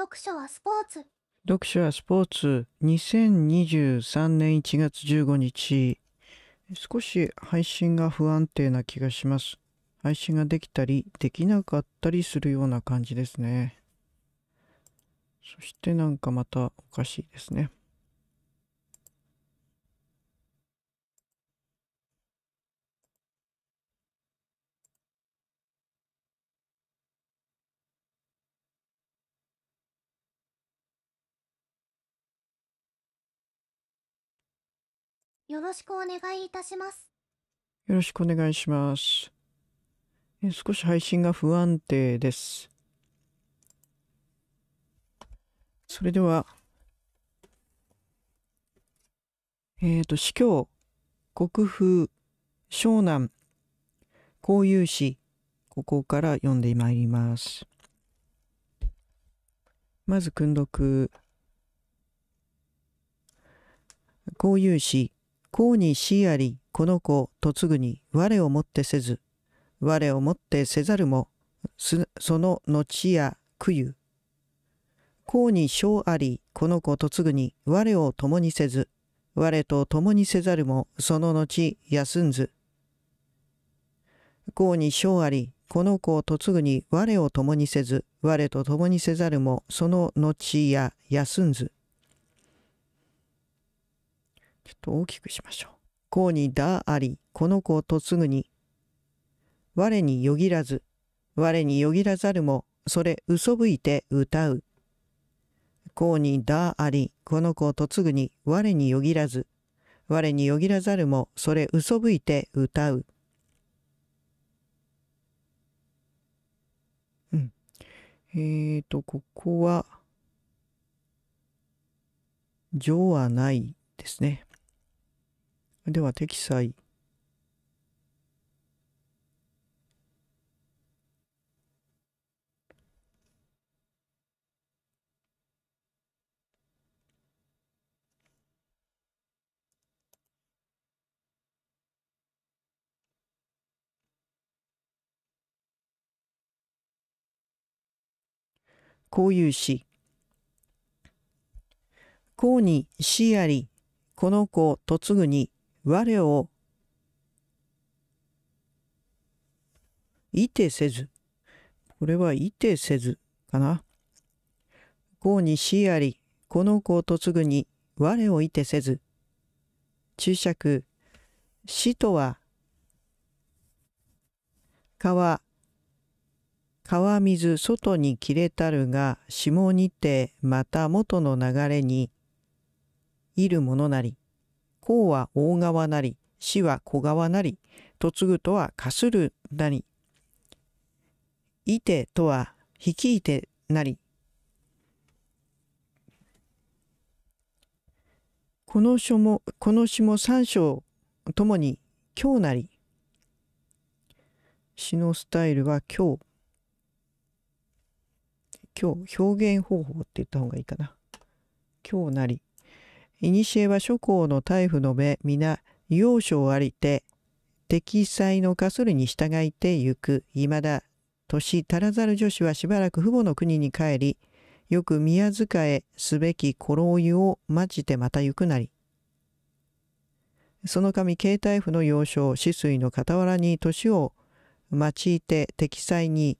読書はスポーツ。読書はスポーツ。2023年1月15日。少し配信が不安定な気がします。配信ができたりできなかったりするような感じですね。そしてなんかまたおかしいですね。よろしくお願いいたします。よろしくお願いします。え少し配信が不安定です。それではえっ、と司教国風湘南こういう詩ここから読んでまいります。まず訓読。こういう詩。こうにしありこの子嫁ぐに我をもってせず我をもってせざるもその後や供ゆ。こうに小ありこの子嫁ぐに我を共にせず我と共にせざるもその後休んず。こうに小ありこの子嫁ぐに我を共にせず我と共にせざるもその後や休んず。ちょっと大きくしましょう。こうにだあり、この子を嫁ぐに。我によぎらず、我によぎらざるも、それ嘘吹いて歌う。こうにだあり、この子を嫁ぐに、我によぎらず、我によぎらざるも、それ嘘吹いて歌う。うん。えーと、ここは、情はないですね。では適裁。こういう詩こうにしありこの子嫁ぐに我をいてせずこれはいてせずかな。こうにしありこの子を嫁ぐに我をいてせず。注釈死とは川川水外に切れたるが下にてまた元の流れにいるものなり。こうは大川なり、死は小川なり、嫁ぐとはかするなり、いてとは率いてなり、この書も、この詩も三章ともに今日なり、詩のスタイルは今日、今日、表現方法って言った方がいいかな。今日なり、古は諸侯の大夫の目皆要所ありて適裁のかするに従いてゆく。いまだ年足らざる女子はしばらく父母の国に帰りよく宮塚へすべき古老湯を待ちてまた行くなり。その神慶大夫の要衝止水の傍らに年を用いて適裁に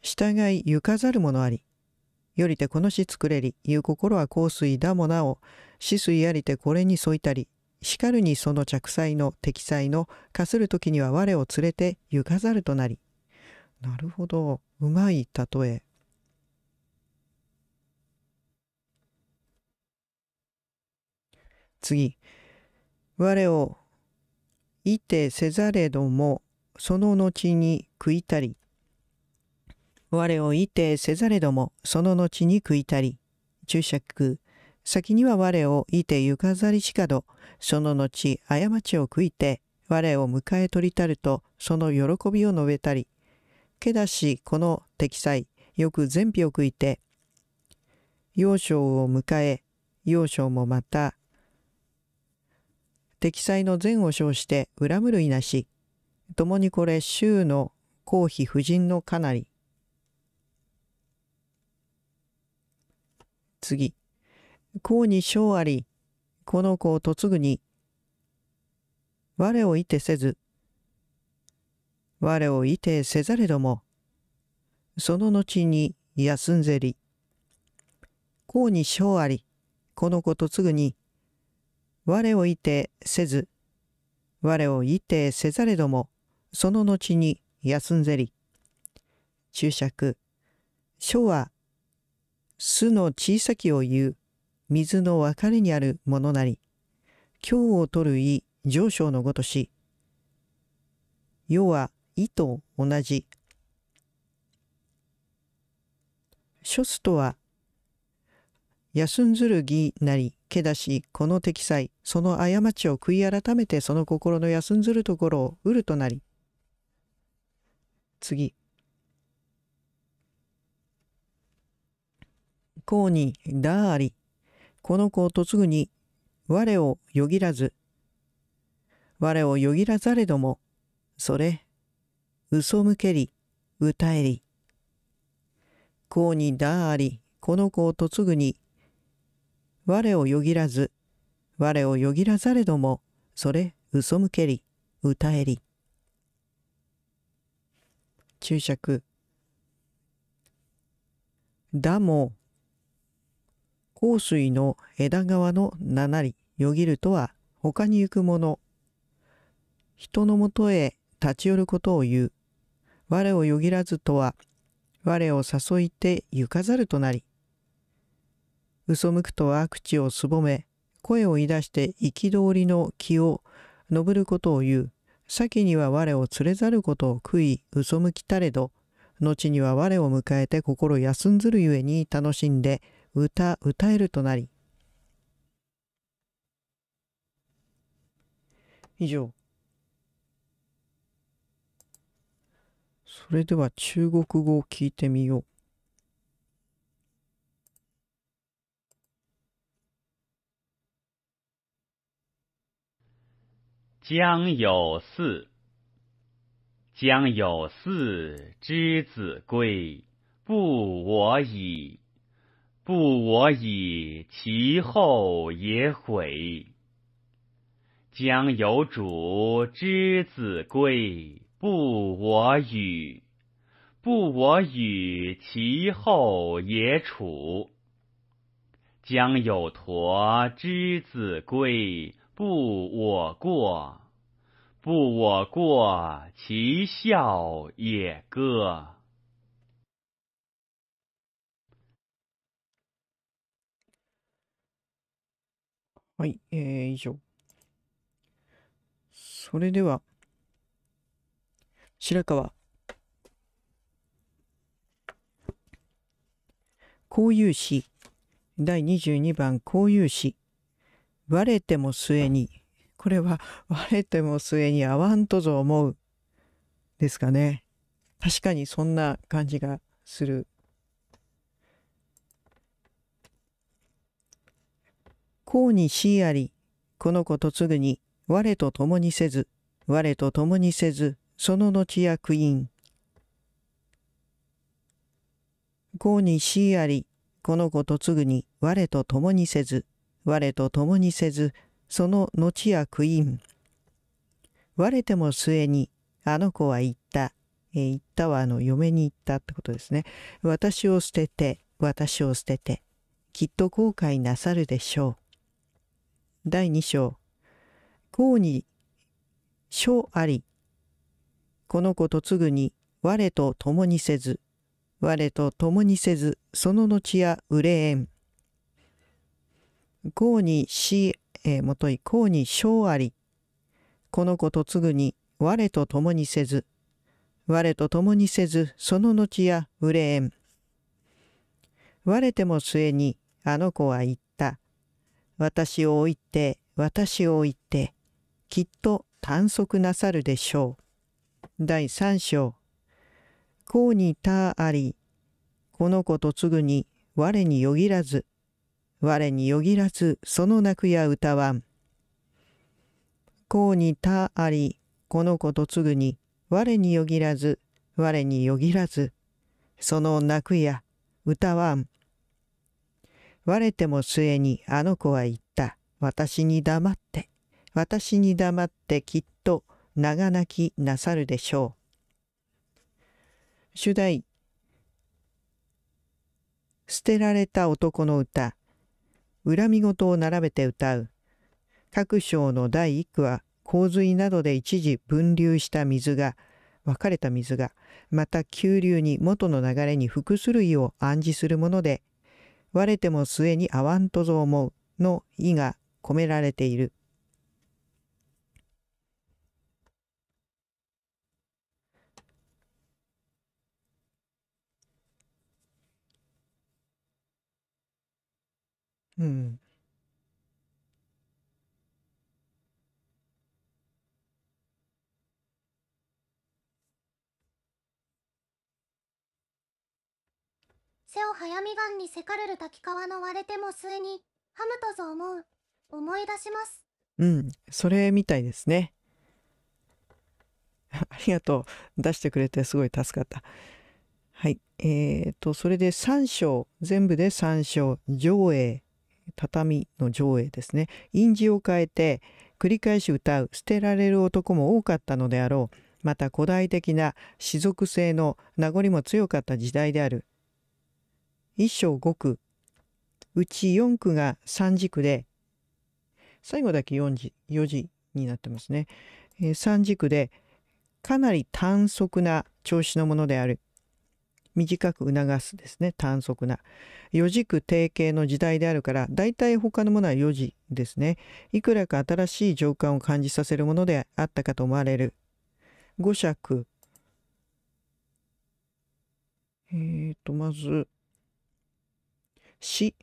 従い行かざる者あり。よりてこの詩作れり、いう心は香水だもなお、死水ありてこれに添いたり、しかるにその着彩の適裁のかする時には我を連れて行かざるとなり。なるほど、うまい例え。次。我をいてせざれども、その後に食いたり、我をいてせざれどもその後に食いたり注釈先には我をいてゆかざりしかどその後過ちを食いて我を迎え取りたるとその喜びを述べたり。けだしこの適裁よく全否を食いて幼少を迎え幼少もまた適裁の善を称して恨むるいなし。共にこれ衆の公妃夫人のかなり。次。公に小あり、この子を嫁ぐに、我をいてせず、我をいてせざれども、その後に休んぜり。公に小あり、この子嫁ぐに、我をいてせず、我をいてせざれども、その後に休んぜり。注釈。書は、巣の小さきを言う、水の分かれにあるものなり、今日を取る意、上昇のごとし、世は意と同じ。諸すとは、休んずる義なり、けだし、この適裁、その過ちを悔い改めてその心の休んずるところを得るとなり。次。公にだあり、この子を嫁ぐに、我をよぎらず、我をよぎらざれども、それ、嘘向けり、歌えり。公にだあり、この子を嫁ぐに、我をよぎらず、我をよぎらざれども、それ、嘘向けり、歌えり。注釈。だも、香水の枝側の名なり、よぎるとは、他に行くもの。人のもとへ立ち寄ることを言う。我をよぎらずとは、我を誘いて行かざるとなり。嘘むくとは口をすぼめ、声を言い出して憤りの気を述ぶることを言う。先には我を連れざることを悔い、嘘むきたれど、後には我を迎えて心休んずるゆえに楽しんで、歌、歌えるとなり。以上。それでは中国語を聞いてみよう。将有嗣，将有嗣之子归，不我矣。不我以，其后也悔。将有主之子归，不我与。不我与，其后也处。将有驼之子归，不我过。不我过，其笑也歌。はい、えー、以上。それでは、白川。こういう詩。第22番、こういう詩。割れても末に。これは、割れても末に合わんとぞ思う。ですかね。確かにそんな感じがする公にしあり、この子嫁ぐに、我と共にせず、我と共にせず、その後やクイーン。公にしあり、この子嫁ぐに、我と共にせず、我と共にせず、その後やクイーン。我ても末に、あの子は言った。えー、言ったはあの嫁に言ったってことですね。私を捨てて、私を捨てて、きっと後悔なさるでしょう。第2章。公に書あり。この子と継ぐに我と共にせず。我と共にせずその後や憂えん。公にし、え、もとい公に書あり。この子と継ぐに我と共にせず。我と共にせずその後や憂えん。我ても末にあの子は言った。私を置いて、私を置いて、きっと短足なさるでしょう。第三章。こうにたあり、この子と継ぐに、我によぎらず、我によぎらず、その泣くや歌わん。こうにたあり、この子と継ぐに、我によぎらず、我によぎらず、その泣くや歌わん。割れても末にあの子は言った。私に黙って、私に黙ってきっと長泣きなさるでしょう。主題捨てられた男の歌恨み事を並べて歌う各章の第一句は洪水などで一時分流した水が分かれた水がまた急流に元の流れに服する意を暗示するもので我れても末にあわんとぞ思うの意が込められている。うん。背を早みがんにせかれる滝川の割れても末に、ハムとぞ思う。思い出します。うん、それみたいですね。ありがとう。出してくれてすごい助かった。はい。えー、と、それで3章、全部で3章、上映、畳の上映ですね。印字を変えて、繰り返し歌う、捨てられる男も多かったのであろう。また古代的な士族性の名残も強かった時代である。一章五句、うち四句が三軸で、最後だけ4時、4時になってますね。えー三軸で、かなり短速な調子のものである。短く促すですね、短速な。4軸定型の時代であるから、大体他のものは4時ですね。いくらか新しい情感を感じさせるものであったかと思われる。五尺。えーと、まず、死。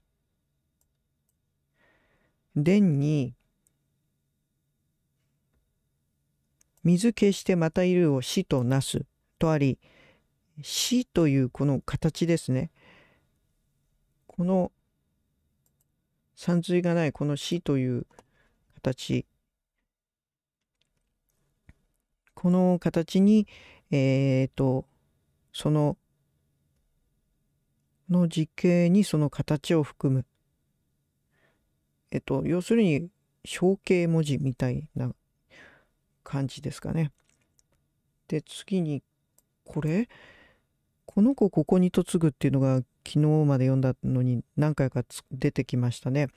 伝に、水消してまたいるを死となすとあり、死というこの形ですね。この山水がないこの死という形。この形に、えっ、と、その、の実形にその形を含む。えっと、要するに象形文字みたいな感じですかね。で、次に、これこの子ここに嫁ぐっていうのが昨日まで読んだのに何回か出てきましたね。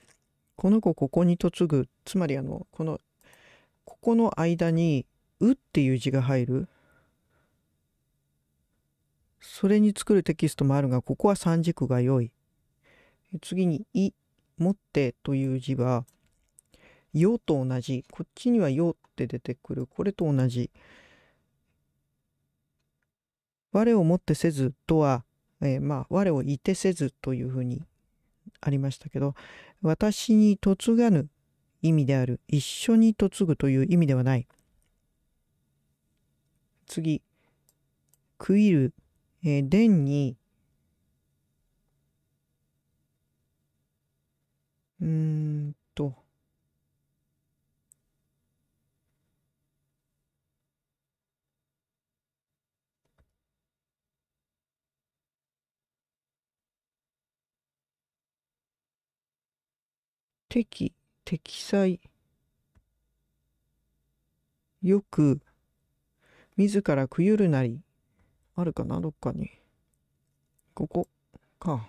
この子ここに嫁ぐ、つまりあの、この、ここの間に、うっていう字が入る。それに作るテキストもあるが、ここは三軸が良い。次に、い、持ってという字は、よと同じ。こっちにはよって出てくる。これと同じ。我をもってせずとは、えーまあ、我をいてせずというふうにありましたけど、私に嫁がぬ意味である。一緒に嫁ぐという意味ではない。次、食いる。えー、伝に、うんと、適、適裁。よく、自ら食ゆるなり。あるかな？どっかに。ここ？か。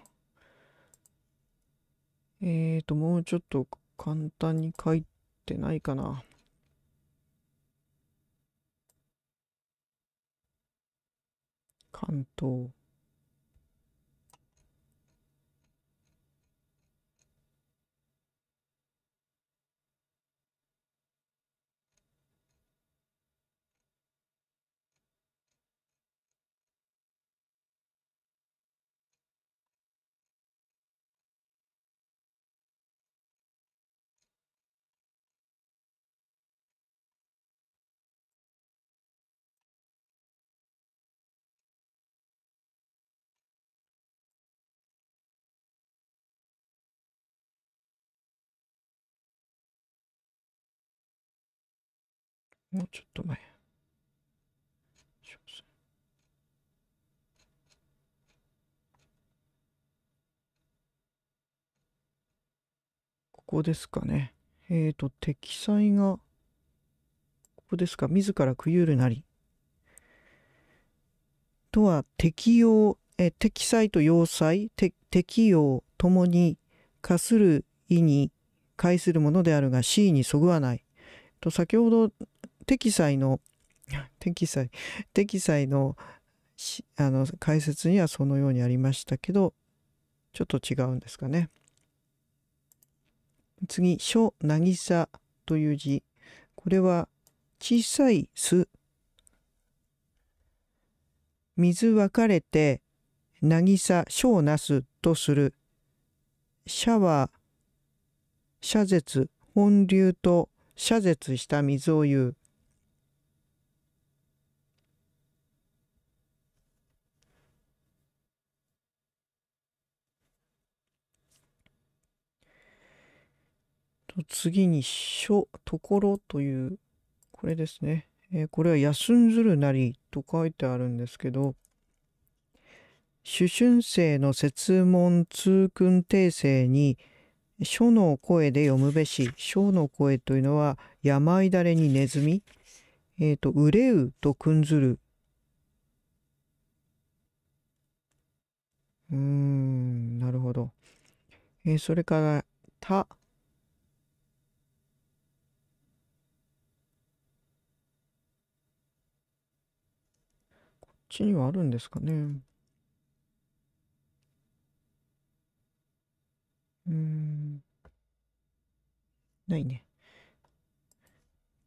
えーと、もうちょっと簡単に書いてないかな。関東。もうちょっと前。ここですかね。えっ、と、適裁が、ここですか。自らくゆるなり。とは、適用、え適裁と要塞、適用ともに、化する意に介するものであるが、C にそぐわない。と、先ほど、適裁の、適裁、適裁の、あの解説にはそのようにありましたけど、ちょっと違うんですかね。次、書、渚という字。これは小さい巣。水分かれて、渚、書をなすとする。社は、遮絶、本流と遮絶した水を言う。次に、書、ところという、これですね。えー、これは休んずるなりと書いてあるんですけど、主春生の説問通訓訂正に、書の声で読むべし、書の声というのは、病だれにネズミ、えっ、ー、と、憂うと訓ずる。うーん、なるほど。えー、それから、た、ちにはあるんですかね。うん。ないね。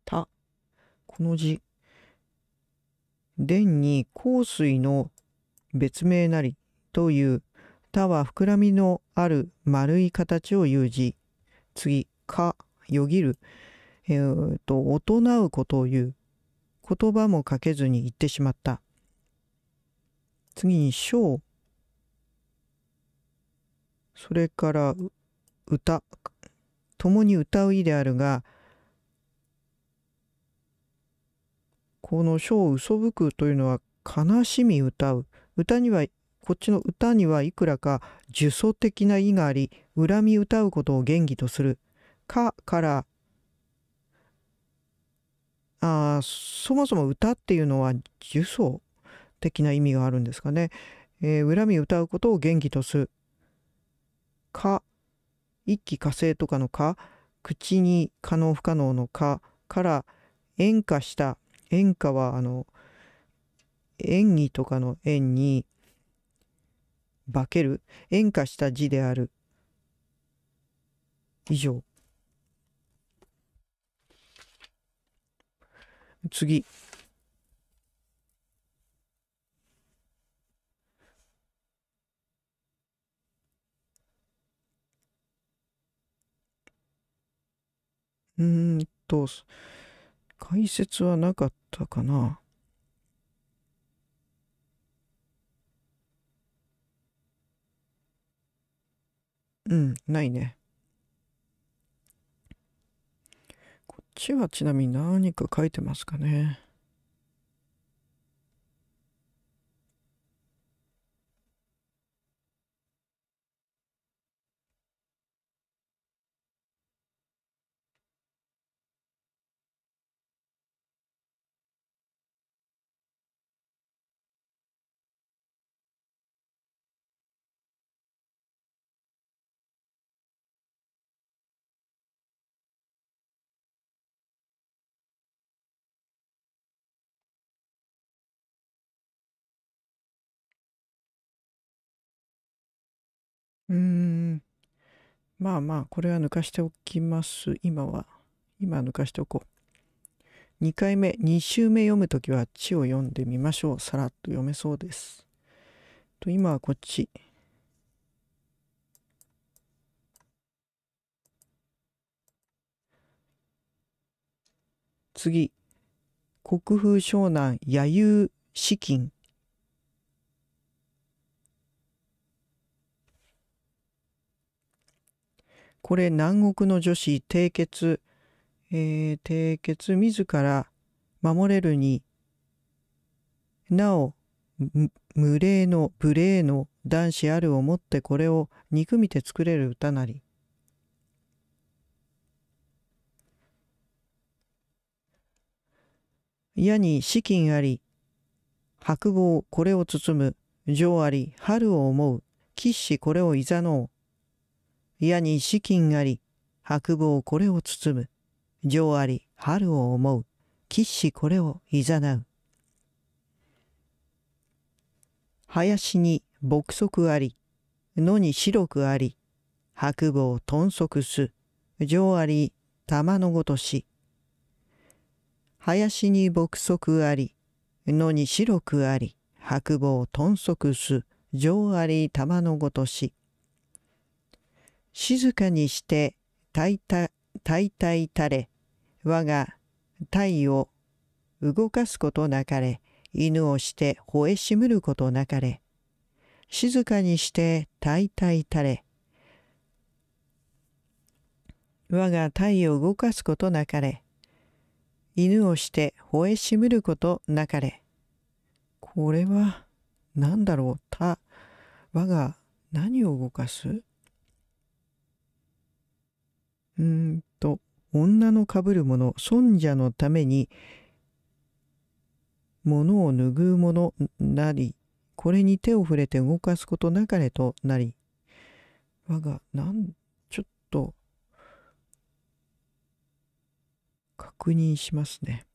た。この字。電に香水の別名なりという、たは膨らみのある丸い形を言う字。次、か、よぎる。えー、と、大人うことを言う。言葉もかけずに言ってしまった。次に章。それから歌。共に歌う意であるがこの章嘘吹くというのは悲しみ歌う。歌にはこっちの歌にはいくらか呪詛的な意があり恨み歌うことを言義とする。かからあそもそも歌っていうのは呪詛。的な意味があるんですかね。えー、恨み歌うことを元気とする。か、一気火星とかのか、口に可能不可能のかから演歌した。演歌はあの、演技とかの演に化ける。演歌した字である。以上。次。うんと、解説はなかったかな。うん、ないね。こっちはちなみに何か書いてますかね。うん。まあまあ、これは抜かしておきます。今は。今抜かしておこう。2回目、2週目読むときは、地を読んでみましょう。さらっと読めそうです。と、今はこっち。次。国風湘南、野遊資金。これ南国の女子締結、えー、締結自ら守れるになお無礼の無礼の男子あるをもってこれを憎みて作れる歌なり。矢に資金あり白棒これを包む情あり春を思う騎士これをいざのう。矢に資金あり、白棒これを包む、情あり、春を思う、吉しこれをいざなう。林に牧足あり、野に白くあり、白棒豚足す、情あり、玉のごとし。林に牧足あり、野に白くあり、白棒豚足す、情あり、玉のごとし。静かにして大体大体たれ、我が体を動かすことなかれ、犬をして吠えしむることなかれ。静かにして大体たれ。我が体を動かすことなかれ。犬をして吠えしむることなかれ。これは何だろう？た、我が何を動かす？うんと、女のかぶるもの、尊者のために物を拭うものなり、これに手を触れて動かすことなかれとなり、我が、なん、ちょっと、確認しますね。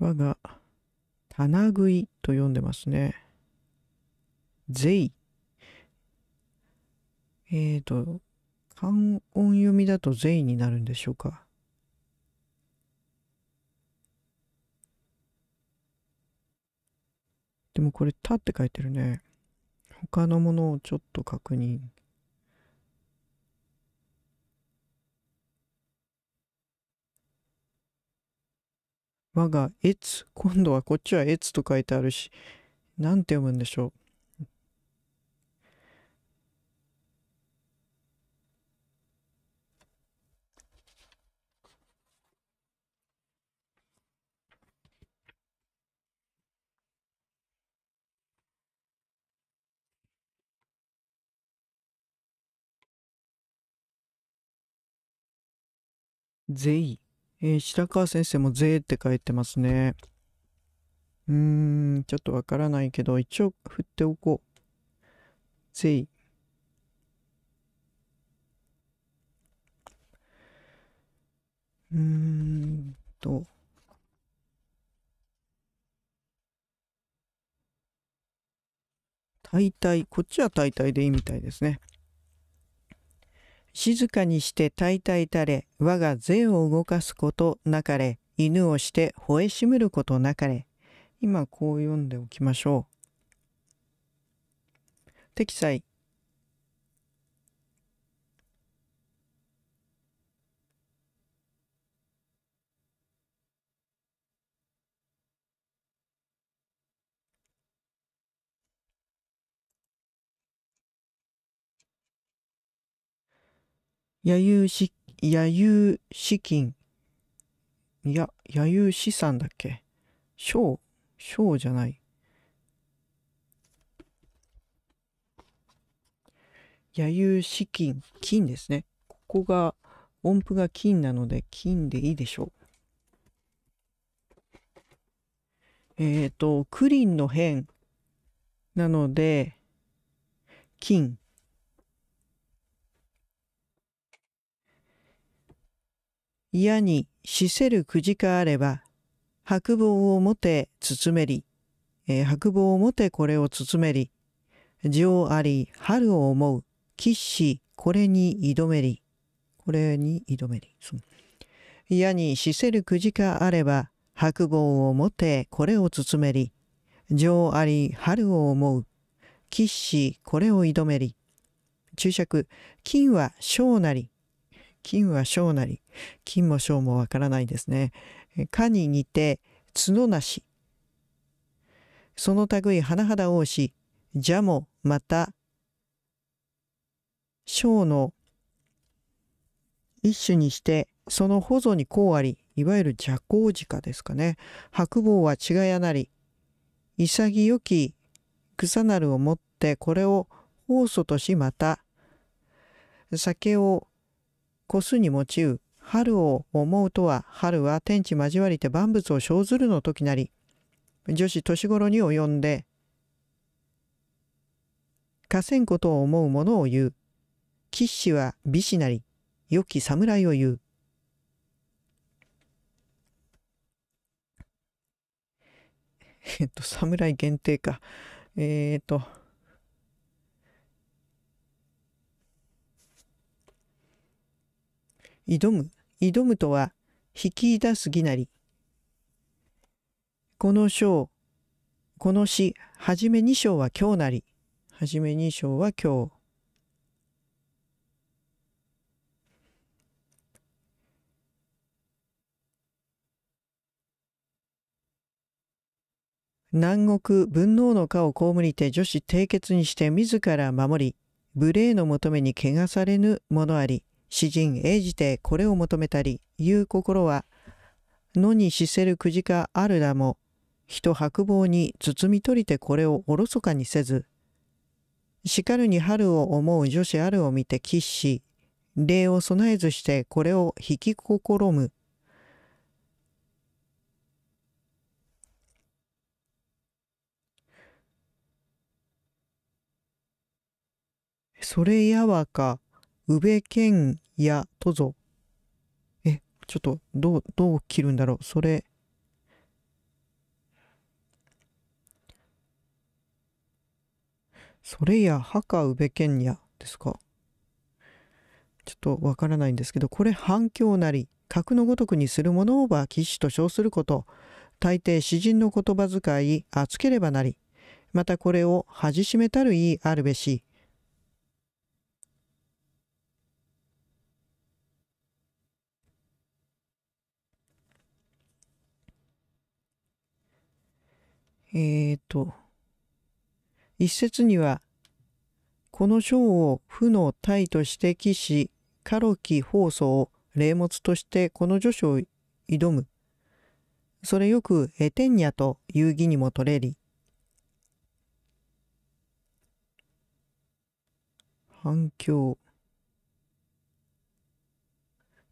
我が、棚食いと読んでますね。税。えーと、漢音読みだと税になるんでしょうか。でもこれ、たって書いてるね。他のものをちょっと確認。我が越、今度はこっちは越と書いてあるし、なんて読むんでしょう？ぜい。えー、白川先生もぜって書いてますね。うーん、ちょっとわからないけど、一応振っておこう。ぜい。うーんと。大体、こっちは大体でいいみたいですね。静かにしてたいたいたれ、我が税を動かすことなかれ、犬をして吠えしむることなかれ。今こう読んでおきましょう。適材。やゆうし、やゆう資金。いや、やゆう資産だっけ？小、小じゃない。やゆう資金、金ですね。ここが、音符が金なので、金でいいでしょう。えっ、ー、と、クリンの辺なので、金。嫌にしせるくじかあれば、白棒をもて包めり、えー、白棒をもてこれを包めり、情あり春を思う、吉しこれに挑めり、これに挑めり。嫌にしせるくじかあれば、白棒をもてこれを包めり、情あり春を思う、吉しこれを挑めり。注釈、金は小なり、金は小なり、金も小もわからないですね。かに似て角なし。その類甚だ多し、じゃもまた、小の一種にして、その保存にこうあり、いわゆる邪行鹿ですかね。白棒は違やなり、潔き草なるをもってこれを法祖としまた酒をこすに用う春を思うとは春は天地交わりて万物を生ずるの時なり。女子年頃に及んで河川ことを思うものを言う。吉士は美士なり良き侍を言う。えっと侍限定か。えー、っと挑む。挑むとは引き出すぎなり。この章この詩はじめ二章は今日なり。はじめ二章は今日。南国文能の家を被りて女子締結にして自ら守り無礼の求めに汚されぬものあり。詩人英じてこれを求めたりいう心は野にしせるくじかあるだも人白棒に包み取りてこれをおろそかにせずしかるに春を思う女子あるを見て喫し礼を備えずしてこれを引き試む。それやわか、うべけんやとぞ。え、ちょっと、どう、どう切るんだろう？それ。それやはかうべけんやですか？ちょっとわからないんですけど、これ反響なり、格のごとくにするものをば騎士と称すること、大抵詩人の言葉遣い、厚ければなり、またこれを恥しめたる言いあるべし、えっ、ー、と、一節には、この章を負の体として記し、カロキ放送を霊物としてこの助手を挑む。それよくエテンニャという義にも取れり。反響。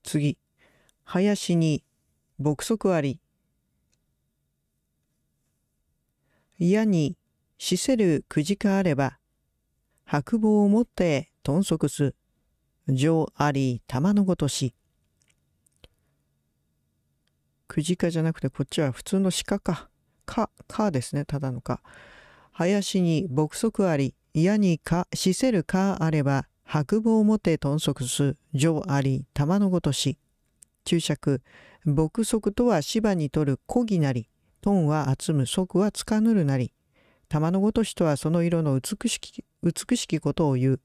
次。林に牧足あり。嫌に死せるくじかあれば、白棒を持って豚足す、情あり玉のごとし。くじかじゃなくてこっちは普通の鹿か。か、かですね、ただのか。林に牧足あり、嫌にか、死せるかあれば、白棒を持って豚足す、情あり玉のごとし。注釈、牧足とは芝に取る漕ぎなり、ンは集む、即はつかぬるなり、玉のごとしとはその色の美しき、美しきことを言う。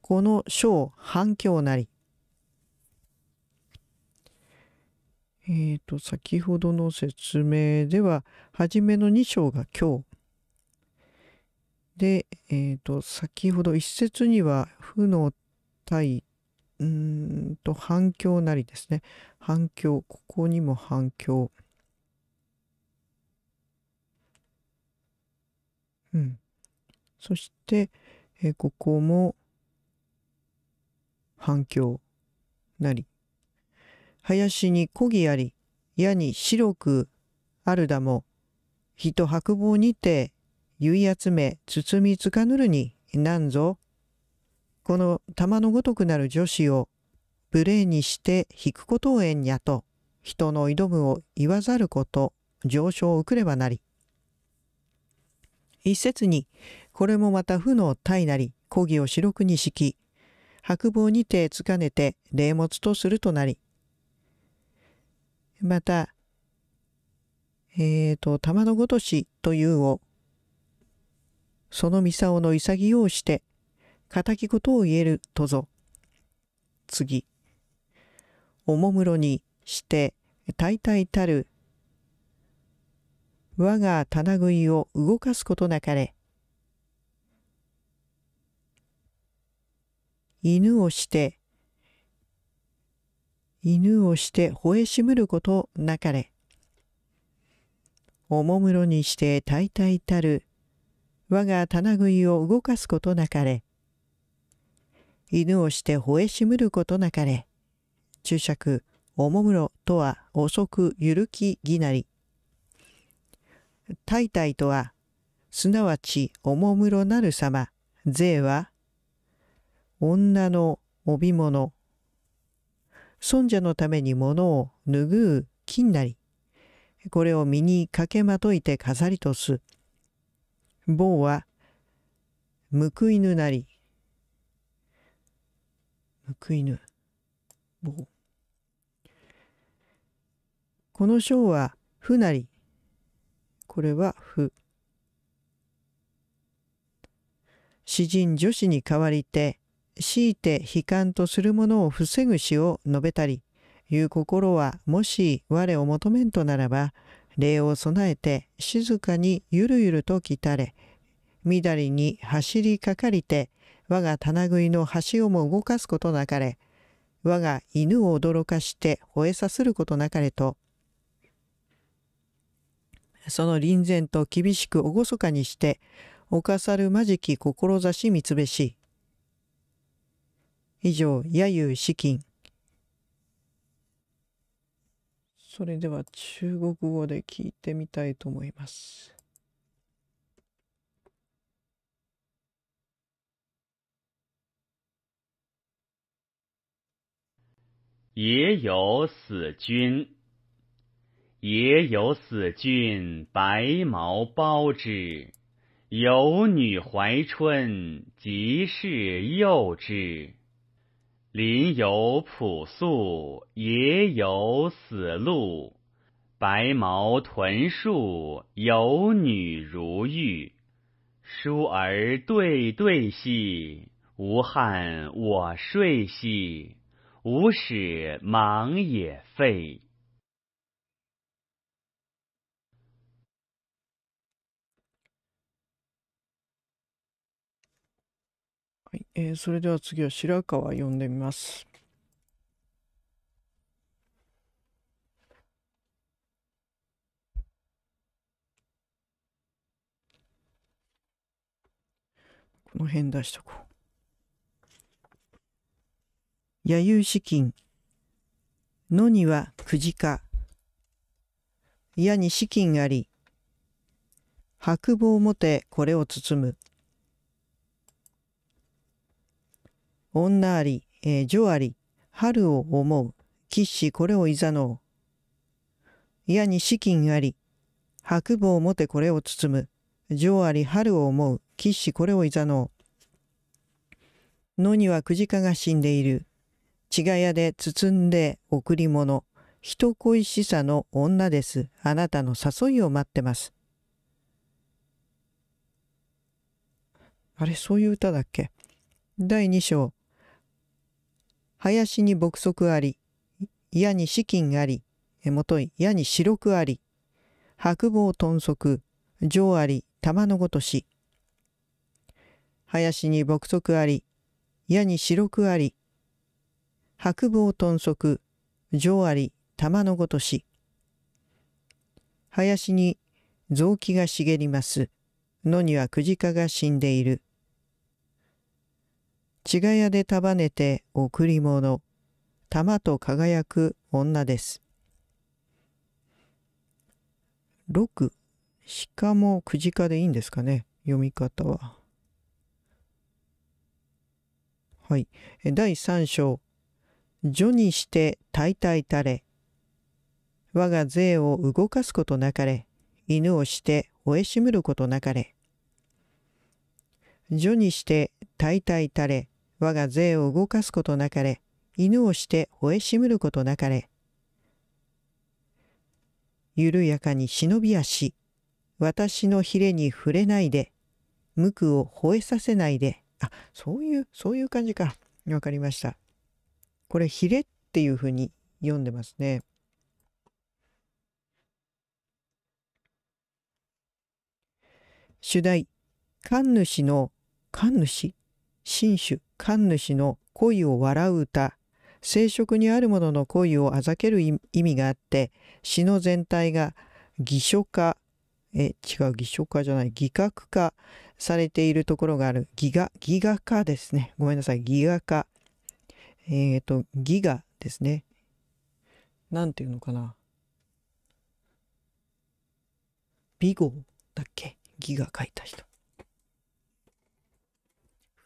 この章、反響なり。えっ、ー、と、先ほどの説明では、はじめの2章が今日。で、えっ、ー、と、先ほど一節には、負の対、うんと、反響なりですね。反響、ここにも反響。うん。そして、えー、ここも反響なり。林に漕ぎあり、矢に白くあるだも、人白棒にて、結い集め、包みつかぬるに、なんぞ。この玉のごとくなる女子を、無礼にして引くことをえんやと、人の挑むを言わざること、上昇を受くればなり。一節に、これもまた負の体なり、講義を白くに敷き、白棒にてつかねて霊物とするとなり、また、えっ、ー、と、玉のごとしというを、そのミサオの潔をして、敵ことを言えるとぞ。次。おもむろにして、大体たる我が棚食いを動かすことなかれ。犬をして、犬をして吠えしむることなかれ。おもむろにして大体たる、我が棚食いを動かすことなかれ。犬をして吠えしむることなかれ。注釈、おもむろとは遅くゆるきぎなり。たいたいとは、すなわちおもむろなる様。税は、女の帯物。尊者のために物を拭う金なり。これを身にかけまといて飾りとす。棒は、報いぬなり。報いぬ。棒。この章は、ふなり。これは、ふ。詩人女子に代わりて、強いて悲観とするものを防ぐ詩を述べたり、いう心はもし我を求めんとならば、礼を備えて静かにゆるゆると来たれ、みだりに走りかかりて、我が棚食いの橋をも動かすことなかれ、我が犬を驚かして吠えさすることなかれと、その臨前と厳しく厳かにして、犯さるまじき志三つべし。以上、やゆ資金。それでは中国語で聞いてみたいと思います。也有死君，也有死君，白毛包之。有女怀春，即是幼之。林有朴素，也有死鹿。白毛豚树，有女如玉。疏而对对兮，无憾我睡兮。无始忙也废。えーそれでは次は白川読んでみます。この辺出しとこう。やゆう資金。のにはくじか。やに資金あり。白棒もてこれを包む。女あり、えー女あり、春を思う。吉しこれをいざのう。矢に資金あり、白棒もてこれを包む。女あり、春を思う。吉しこれをいざのう。野にはくじかが死んでいる。血がやで包んで贈り物。人恋しさの女です。あなたの誘いを待ってます。あれ、そういう歌だっけ？第2章。林に牧足あり、矢に資金あり、もとい矢に白くあり、白棒豚足、上あり、玉のごとし。林に牧足あり、矢に白くあり、白棒豚足、上あり、玉のごとし。林に雑木が茂ります。野にはクジカが死んでいる。血がやで束ねて贈り物。玉と輝く女です。六。しかもくじかでいいんですかね？読み方は。はい。第三章。序にして大々たれ。我が税を動かすことなかれ。犬をして吠えしむることなかれ。序にして大々たれ。我が税を動かすことなかれ。犬をして吠えしむることなかれ。緩やかに忍び足。私のひれに触れないで。無垢を吠えさせないで。あ、そういう、そういう感じか。わかりました。これ、ひれっていうふうに読んでますね。主題、神主の、神主、新種、神主の恋を笑う歌、生殖にあるものの恋をあざける意味があって、詩の全体が偽書化、え、違う、偽書化じゃない、偽格化されているところがある。ギガ、ギガ化ですね。ごめんなさい。ギガ化。えっ、ー、と、ギガですね。なんていうのかな。ビゴだっけギガ書いた人。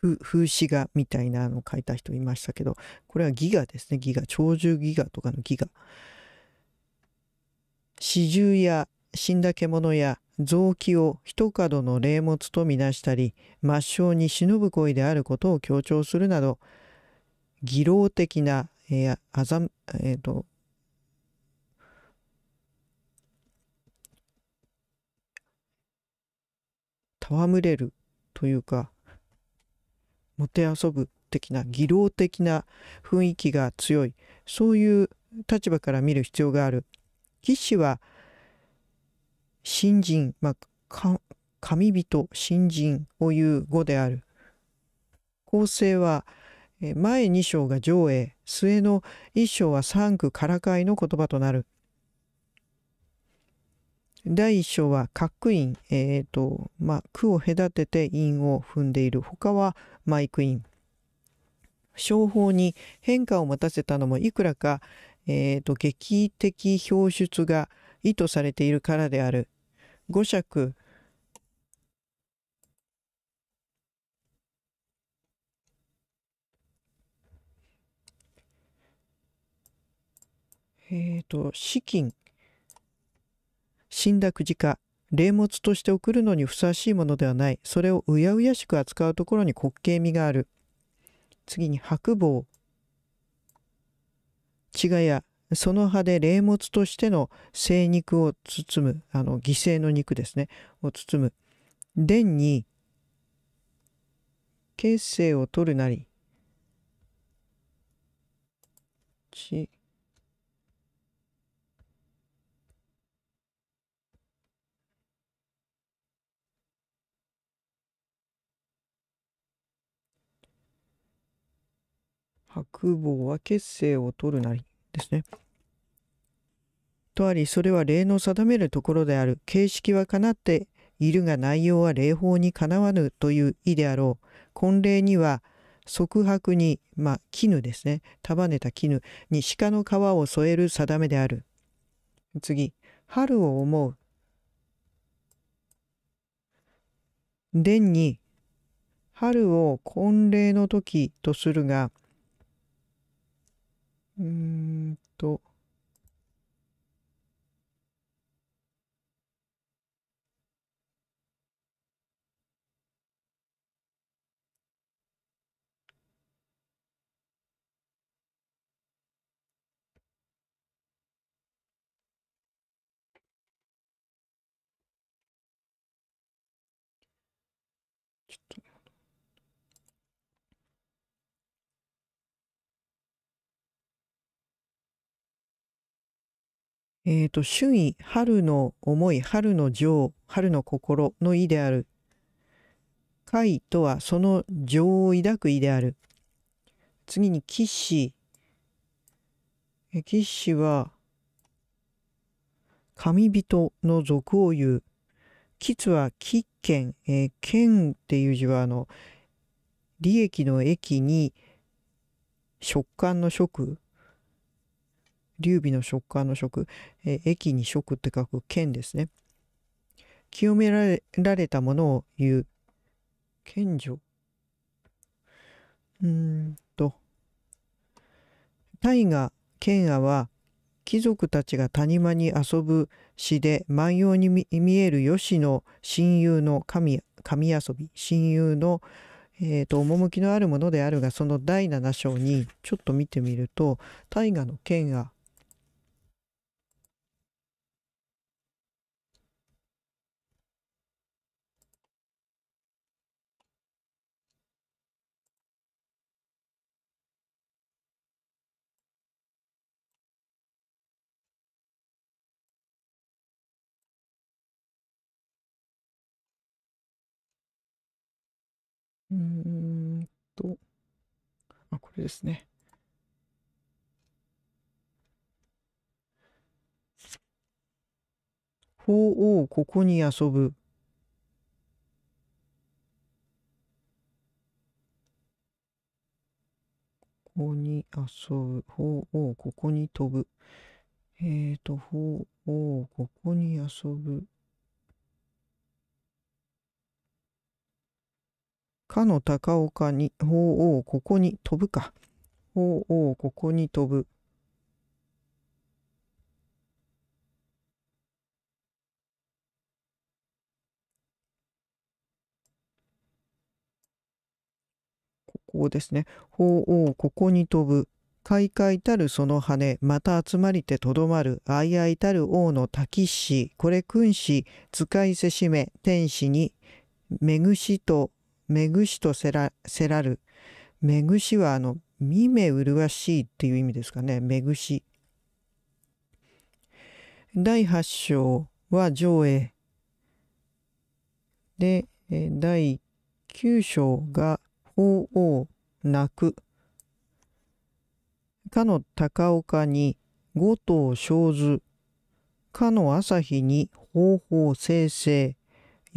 風刺画みたいなのを書いた人いましたけど、これはギガですね。ギガ。鳥獣ギガとかのギガ。四獣や死んだ獣や臓器を一角の霊物とみなしたり、抹消に忍ぶ行為であることを強調するなど、義老的な、えー、あざ、えっ、ー、と、戯れるというか、もてあそぶ的な、義老的な雰囲気が強い、そういう立場から見る必要がある。騎士は、新人、まあ、神人、新人を言う語である。構成は、前2章が上映、末の1章は三句からかいの言葉となる。第1章は、カックイン、え、ー、と、まあ、句を隔てて韻を踏んでいる。他はマイクイン。商法に変化を持たせたのもいくらか、えっ、ー、と、劇的表出が意図されているからである。五尺、えっ、ー、と、資金、死んだくじか、霊物として送るのにふさわしいものではない。それをうやうやしく扱うところに滑稽味がある。次に白棒。血がや、その葉で霊物としての生肉を包む、あの、犠牲の肉ですね、を包む。殿に、血清を取るなり、血、白棒は血清を取るなりですね。とあり、それは礼の定めるところである。形式はかなっているが内容は礼法にかなわぬという意であろう。婚礼には、側白に、まあ、絹ですね。束ねた絹に鹿の皮を添える定めである。次、春を思う。殿に春を婚礼の時とするが、うんと、えっ、ー、と、主意、春の思い、春の情、春の心の意である。会とはその情を抱く意である。次に、騎士。騎士は、神人の俗を言う。吉は吉権、えー、権っていう字は、あの、利益の益に、食感の食、劉備の食感の食、え、駅に食って書く剣ですね。清められたものを言う。賢女。うんと。大河、剣阿は、貴族たちが谷間に遊ぶ詩で万葉に見える吉の親友の神神遊び親友の、えーと、趣のあるものであるがその第7章にちょっと見てみると大河の剣がうんと、あ、これですね。鳳凰ここに遊ぶ。ここに遊ぶ。鳳凰ここに飛ぶ。えっ、ー、と、鳳凰ここに遊ぶ。かの高岡に、鳳凰、ここに飛ぶか。鳳凰、ここに飛ぶ。ここですね。鳳凰、ここに飛ぶ。開会たるその羽、また集まりてとどまる。あいあいたる王の滝師、これ君子、使いせしめ、天使に、めぐしと、めぐしとせらせらる。めぐしは、あの、見目麗しいっていう意味ですかね。めぐし。第8章は上映。で、第9章が鳳凰泣く。かの高岡に五島生ず。かの朝日に方法生成。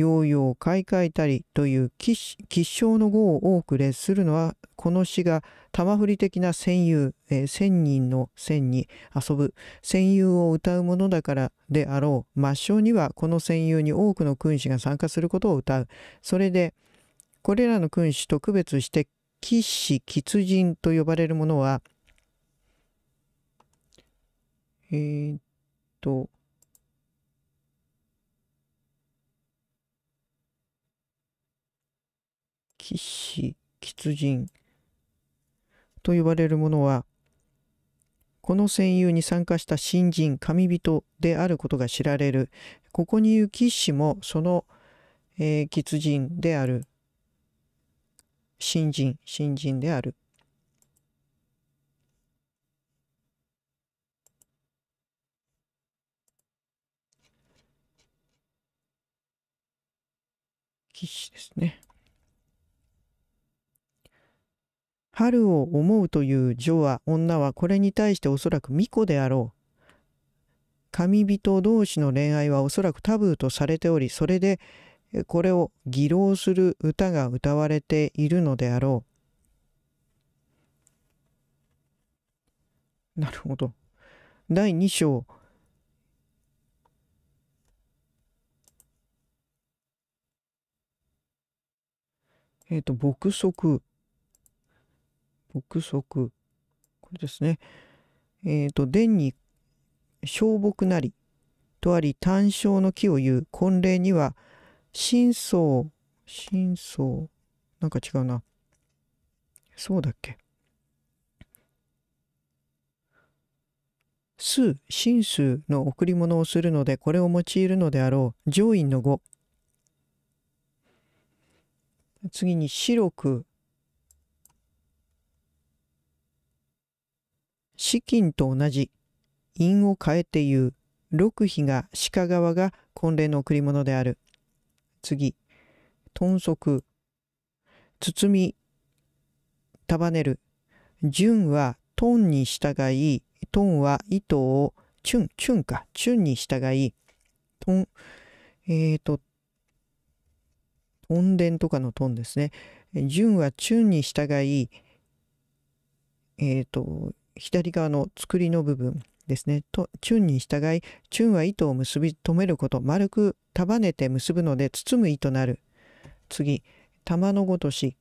ようよう開会たりという吉祥の語を多く列するのはこの詩が玉振り的な戦友、えー、千人の戦に遊ぶ。戦友を歌うものだからであろう抹消にはこの戦友に多くの君子が参加することを歌う。それでこれらの君子と区別して吉士吉人と呼ばれるものはえー、っと騎士、吉人と呼ばれるものは、この戦友に参加した新人、神人であることが知られる。ここに言う騎士もその、えー、吉人である。新人、新人である。騎士ですね。春を思うという女は女はこれに対しておそらく巫女であろう。神人同士の恋愛はおそらくタブーとされておりそれでこれを議論する歌が歌われているのであろう。なるほど。第2章えっ、ー、と、牧足。牧足。これですね。えっ、ー、と、殿に小木なりとあり単勝の木を言う。婚礼には真相真相なんか違うな。そうだっけ。数真数の贈り物をするのでこれを用いるのであろう。上院の語次に白く資金と同じ因を変えて言う六比が鹿側が婚礼の贈り物である。次。豚足。包み束ねる。順はトンに従いトンは糸をチュンチュンか。チュンに従い。トンえっ、ー、とトンデンとかのトンですね。順はチュンに従いえっ、ー、と左側の作りの部分ですね。と、チュンに従い、チュンは糸を結び止めること、丸く束ねて結ぶので包む意となる。次、玉のごとし。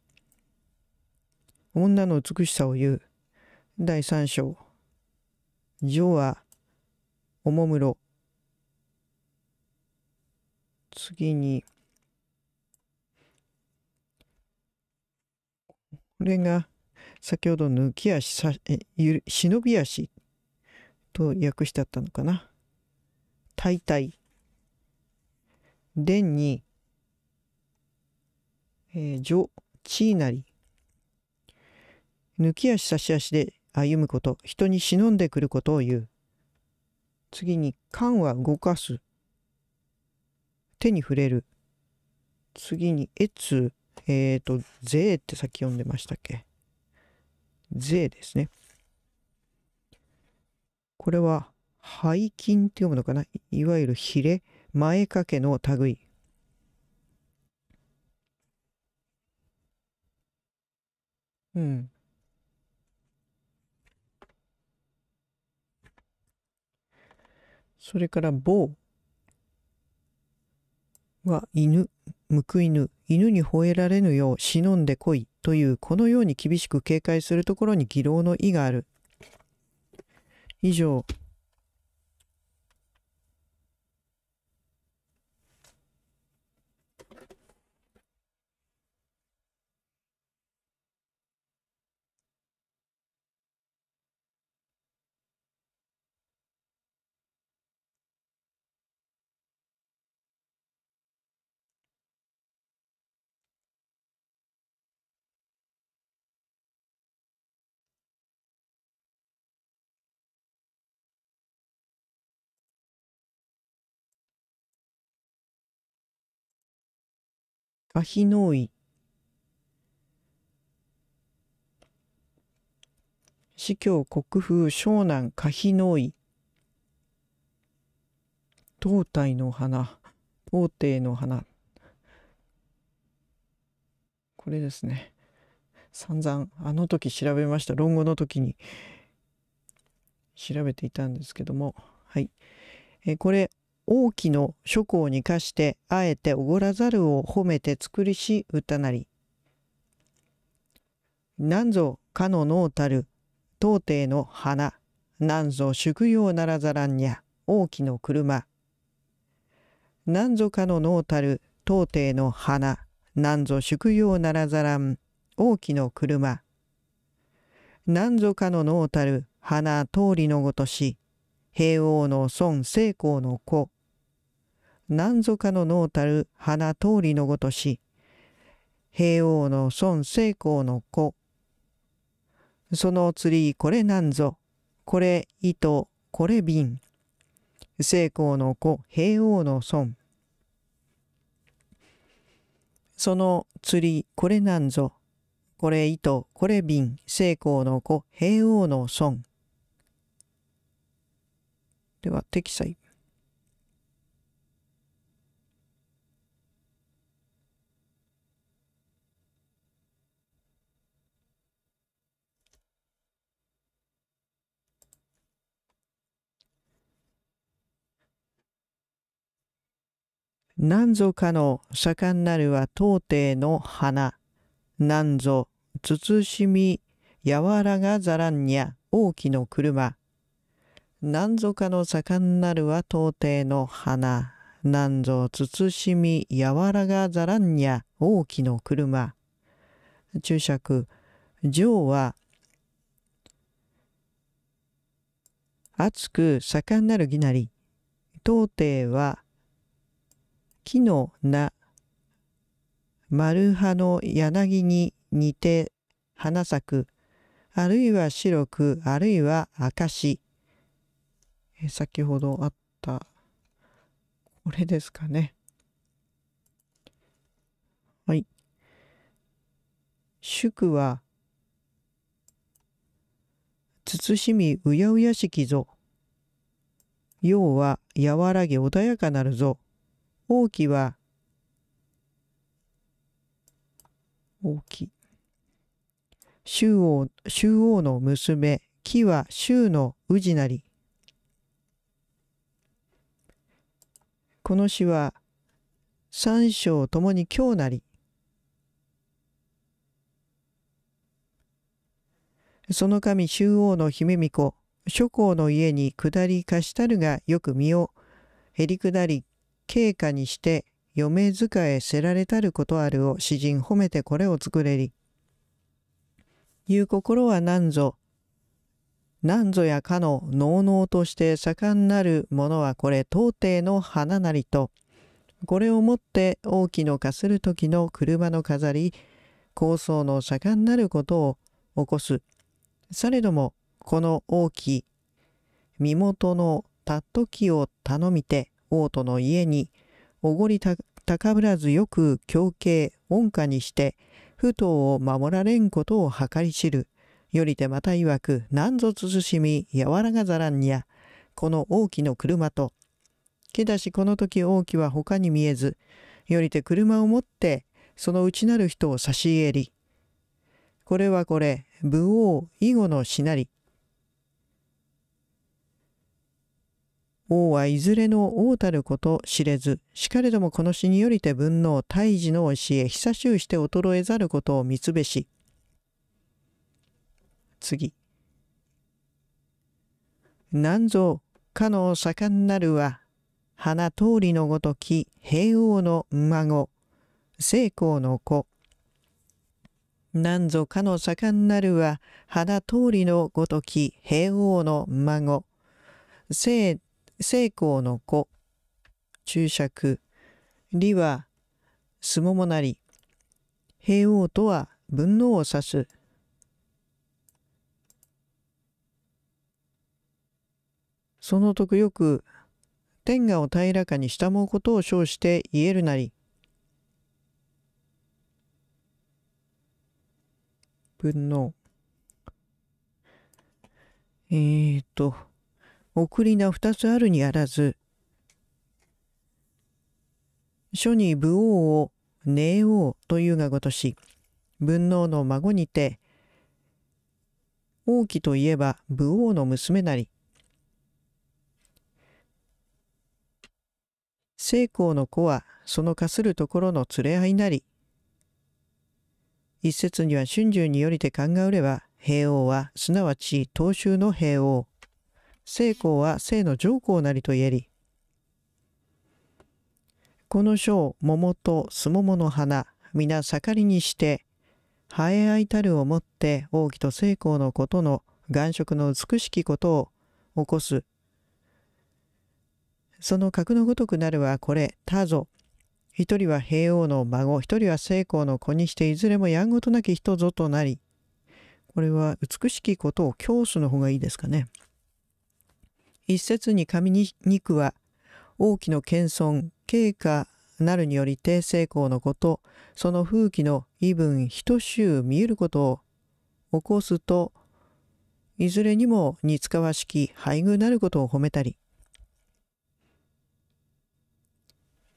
女の美しさを言う。第三章。女は、おもむろ。次に、これが、先ほど抜き足さえ忍び足と訳してあったのかな？大体。伝に、えー、序、地なり。抜き足差し足で歩むこと、人に忍んでくることを言う。次に、勘は動かす。手に触れる。次に、越、えっ、ー、と、税ってさっき読んでましたっけ？J ですね。これは背筋って読むのかな？いわゆるヒレ、前掛けの類。うん。それから棒は犬、報い犬。犬に吠えられぬよう忍んでこいというこのように厳しく警戒するところに義老の意がある。以上、可否納意司教国風湘南可否納意東体の花東帝の花これですね。散々あの時調べました。論語の時に調べていたんですけども。はい。えこれ王毅の諸行に課してあえておごらざるを褒めて作りし歌なり。なんぞかの脳たる当帝の花なんぞ宿用ならざらんにゃ王毅の車。なんぞかの脳たる当帝の花なんぞ宿用ならざらん王毅の車。なんぞかの脳たる花通りのごとし平王の孫成功の子。何ぞかの脳たる花通りのごとし、平王の孫成功の子。その釣りこれなんぞ、これ糸、これ瓶。成功の子、平王の孫。その釣りこれなんぞ、これ糸、これ瓶。成功の子、平王の孫。では、適裁。何ぞかの盛んなるは当帝の花。何ぞ慎み柔らがざらんにゃ大きの車。何ぞかの盛んなるは当帝の花。何ぞ慎み柔らがざらんにゃ大きの車。注釈。上は熱く盛んなるぎなり。当帝は木の名丸葉の柳に似て花咲く。あるいは白くあるいは赤し先ほどあった。これですかね。はい。祝は慎みうやうやしきぞ。要は和らぎ穏やかなるぞ。王毅は王毅周王周王の娘木は周の氏なり。この詩は三章ともに今日なり。その神周王の姫巫女諸侯の家に下り貸したるがよく身をへり下り経過にして嫁塚へせられたることあるを詩人褒めてこれを作れり。言う心は何ぞ、何ぞやかの能々として盛んなるものはこれ到底の花なりと、これをもって大きのかする時の車の飾り、構想の盛んなることを起こす。されども、この大き身元のたときを頼みて、王都の家におごり高ぶらずよく狂敬恩歌にして不当を守られんことを計り知るよりてまた曰く何ぞ慎み柔らがざらんにゃこの王毅の車とけだしこの時王毅は他に見えずよりて車を持ってその内なる人を差し入り。これはこれ武王以後のしなり。王はいずれの王たること知れず、しかれどもこの詩によりて文能、大事の教え、久しゅうして衰えざることを見つべし。次。なんぞかの盛んなるは、花通りのごとき平王の孫、成功の子。なんぞかの盛んなるは、花通りのごとき平王の孫、成成功の子、注釈、理は、すももなり、平王とは分能を指す。その徳よく、天下を平らかにしたもうことを称して言えるなり、分能。えーと、送り名二つあるにあらず、書に武王を寧王というがごとし、文能の孫にて、王毅といえば武王の娘なり、成功の子はそのかするところの連れ合いなり、一説には春秋によりて考えれば、平王はすなわち東州の平王、成功は生の上皇なりと言えり、この章、桃とすももの花、皆盛りにして、ハエあいたるをもって王毅と成功のことの眼色の美しきことを起こす。その格のごとくなるはこれ、他ぞ。一人は平王の孫、一人は成功の子にしていずれもやんごとなき人ぞとなり、これは美しきことを教すの方がいいですかね。一説に上に肉は王毅の謙遜、経過なるにより低成功のこと、その風紀の異分等しゅう見えることを起こすと、いずれにも似つかわしき配偶なることを褒めたり。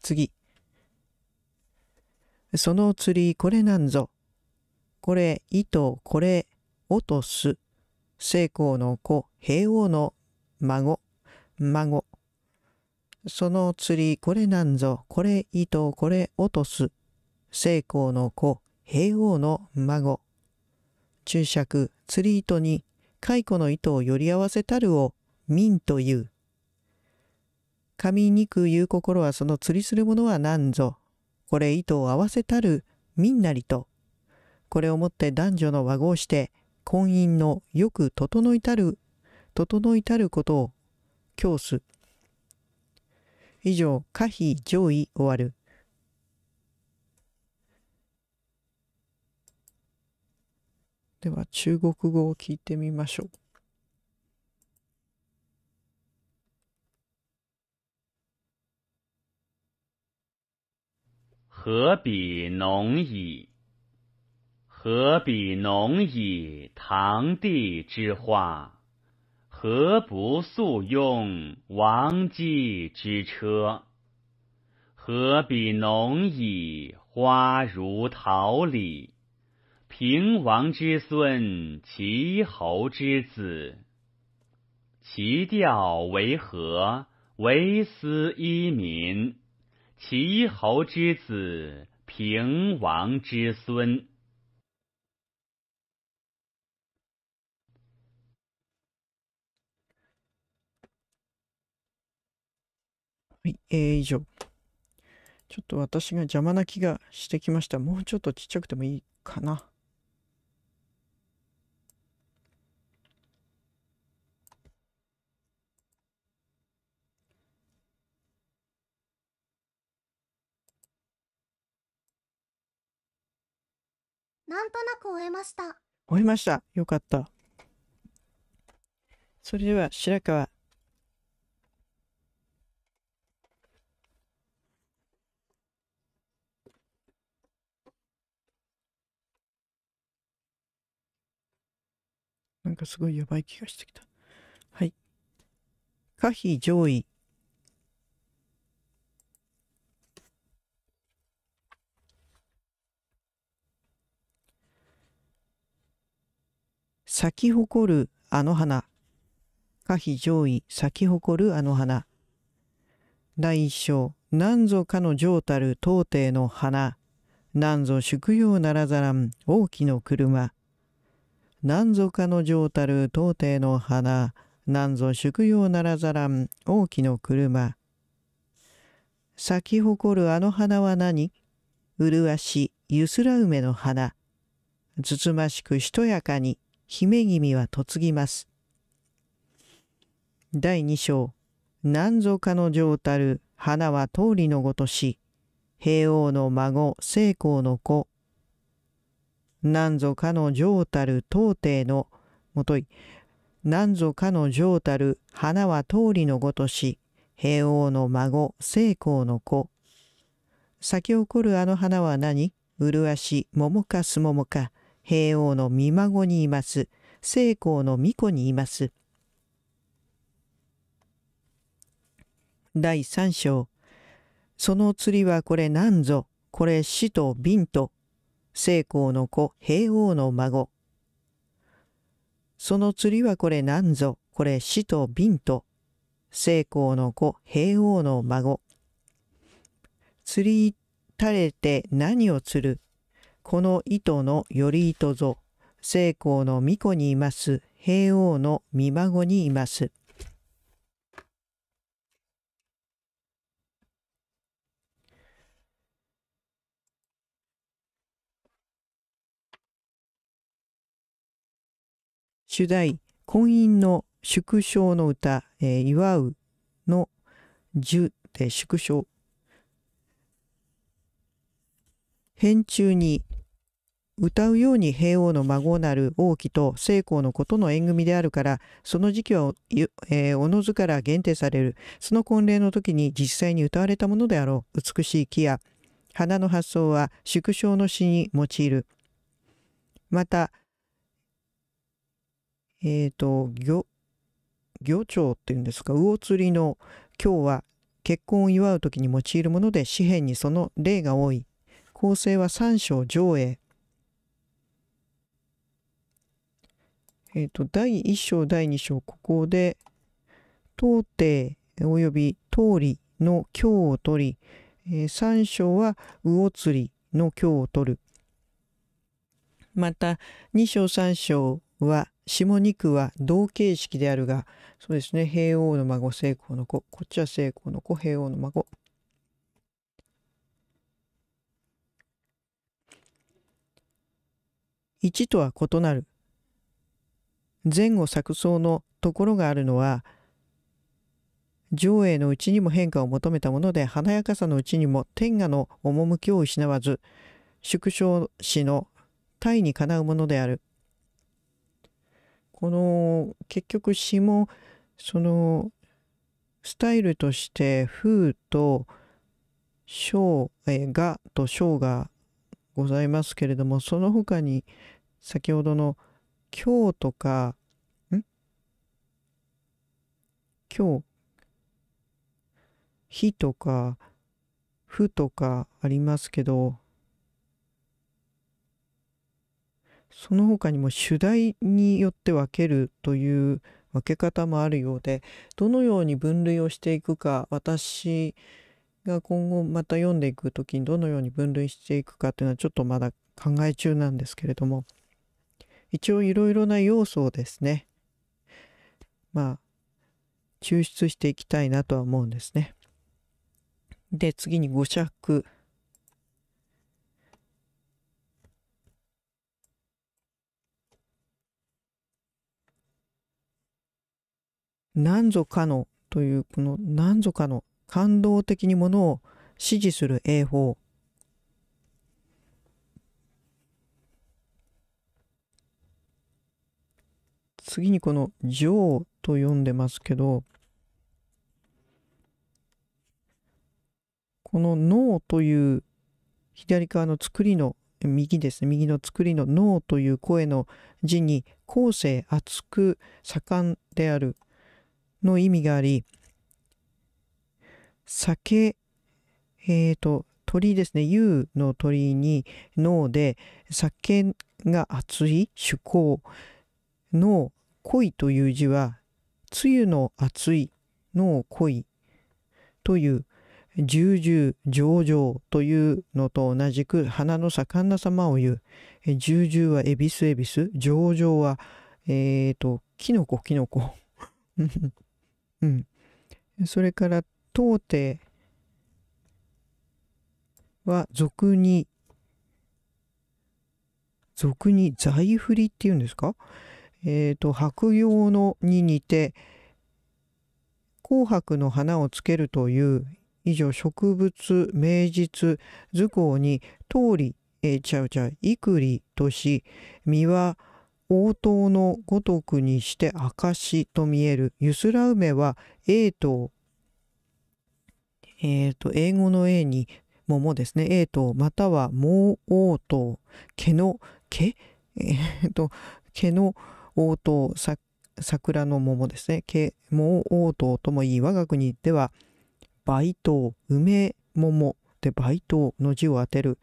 次。その釣りこれなんぞ。これ糸これ落とす。成功の子、平王の孫、孫。その釣りこれなんぞ、これ糸これ落とす。成功の子、平王の孫。注釈、釣り糸に蚕の糸をより合わせたるを民という。神肉言う心はその釣りするものは何ぞ。これ糸を合わせたる民なりと。これをもって男女の和合して婚姻のよく整いたる、整いたることを教す。以上、可否上位終わる。では、中国語を聞いてみましょう。何比农矣？何比农矣？堂弟之画，何不速用王姬之车？何比农矣？花如桃李，平王之孙，齐侯之子。其调为何？为斯依民。齐侯之子，平王之孙。はい、えー、以上。ちょっと私が邪魔な気がしてきました。もうちょっとちっちゃくてもいいかな。なんとなく終えました。終えました。よかった。それでは白川。なんかすごいやばい気がしてきた。はい。可否上位。咲き誇るあの花。可否上位咲き誇るあの花。第一章何ぞかの上たる当帝の花何ぞ宿用ならざらん大きの車何ぞかの上たる当帝の花何ぞ宿用ならざらん大きの車。咲き誇るあの花は何？麗しゆすら梅の花。つつましくしとやかに姫君は嫁ぎます。第二章。何ぞかの上たる花は通りのごとし平王の孫成功の子何ぞかの上たる当帝のもとい何ぞかの上たる花は通りのごとし平王の孫成功の子。咲き起こるあの花は何？麗し桃かす桃か。平王の御孫にいます。成功の巫女にいます。第三章。その釣りはこれ何ぞこれ死と瓶と成功の子平王の孫。その釣りはこれ何ぞこれ死と瓶と。成功の子平王の孫。釣り垂れて何を釣る？この糸のより糸ぞ。成功の巫女にいます。平王の御孫にいます。主題婚姻の縮小の歌、えー、祝うの十で縮小編中に歌うように平王の孫なる王妃と成功のことの縁組であるからその時期は、えー、おのずから限定される。その婚礼の時に実際に歌われたものであろう。美しい木や花の発想は縮小の詩に用いる。またえっ、ー、と、魚、魚鳥っていうんですか、魚釣りの今日は結婚を祝う時に用いるもので紙幣にその例が多い。構成は三章上映。えっ、ー、と、第一章、第二章、ここで、当帝及び通りの今日を取り、えー、三章は魚釣りの今日を取る。また、二章三章は下2句は同形式であるが、そうですね、平王の孫、成功の子、こっちは成功の子、平王の孫。1とは異なる。前後錯綜のところがあるのは、上映のうちにも変化を求めたもので、華やかさのうちにも天下の趣を失わず、縮小詩の体にかなうものである。この結局詩もそのスタイルとして風と章えがと章がございますけれどもその他に先ほどの今日とかん？今日日とかふとかありますけどその他にも主題によって分けるという分け方もあるようでどのように分類をしていくか私が今後また読んでいく時にどのように分類していくかというのはちょっとまだ考え中なんですけれども一応いろいろな要素をですねまあ抽出していきたいなとは思うんですね。で次に五尺何ぞかのというこの何ぞかの感動的にものを支持する英法。次にこの「情」と読んでますけどこの「脳」という左側の作りの右ですね。右の作りの「脳」という声の字に後世厚く盛んであるの意味があり、酒、えっ、ー、と、鳥ですね、U の鳥に脳で、酒が熱い趣向の恋という字は、梅雨の熱いの恋という重々上々というのと同じく花の盛んな様を言う。重々は恵比寿恵比寿、上々は、えっ、と、キノコキノコ。うん。それから、当帝は俗に、俗に財振りっていうんですか？えっ、と、白葉のに似て、紅白の花をつけるという以上植物名実図工に通り、えー、ちゃうちゃう幾りとし実は応答のごとくにして証と見える。ゆすら梅は英とえっ、と英語の A に桃ですね。A とまたは毛応答毛の毛？えっ、と毛の応答 さ桜の桃ですね。毛毛応答とも言い我が国では梅桃、梅桃で梅桃の字を当てる。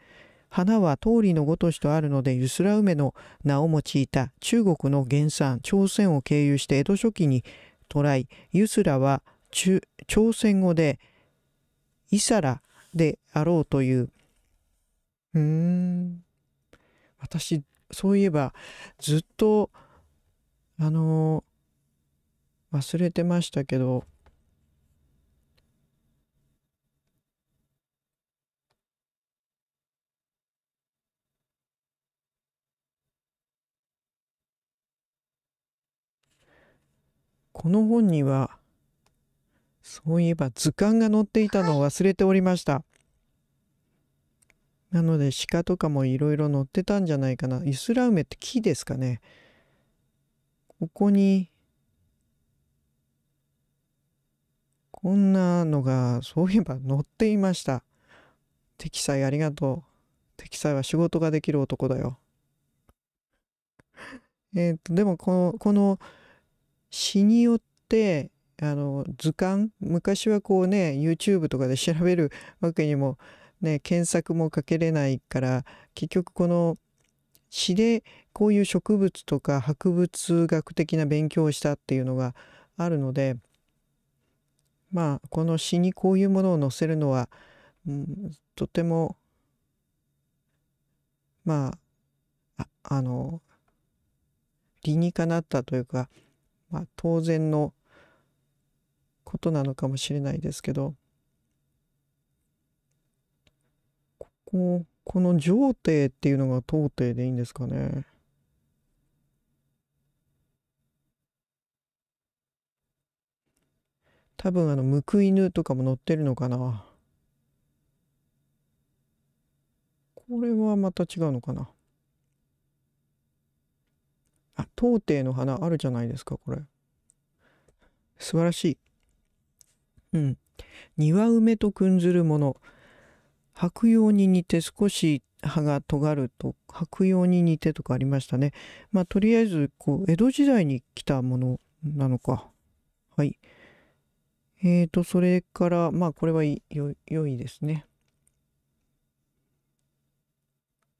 花は通りのごとしとあるので、ゆすら梅の名を用いた中国の原産、朝鮮を経由して江戸初期に渡来。ゆすらは朝鮮語で、イサラであろうという。うーん。私、そういえば、ずっと、あの忘れてましたけど、この本には、そういえば図鑑が載っていたのを忘れておりました。なので鹿とかもいろいろ載ってたんじゃないかな。イスラウメって木ですかね。ここに、こんなのがそういえば載っていました。適裁ありがとう。適裁は仕事ができる男だよ。えっと、でもこの、この詩によってあの図鑑昔はこうね YouTube とかで調べるわけにもね検索もかけれないから結局この詩でこういう植物とか博物学的な勉強をしたっていうのがあるのでまあこの詩にこういうものを載せるのは、うん、とてもまあああの理にかなったというかまあ、当然のことなのかもしれないですけどこここの上帝っていうのが当帝でいいんですかね？多分あの報い犬とかも載ってるのかな？これはまた違うのかな？あ、当帝の花あるじゃないですか、これ。素晴らしい。うん。庭梅と訓ずるもの。白葉に似て少し葉が尖ると、白葉に似てとかありましたね。まあ、とりあえず、こう、江戸時代に来たものなのか。はい。えーと、それから、まあ、これはよ良いですね。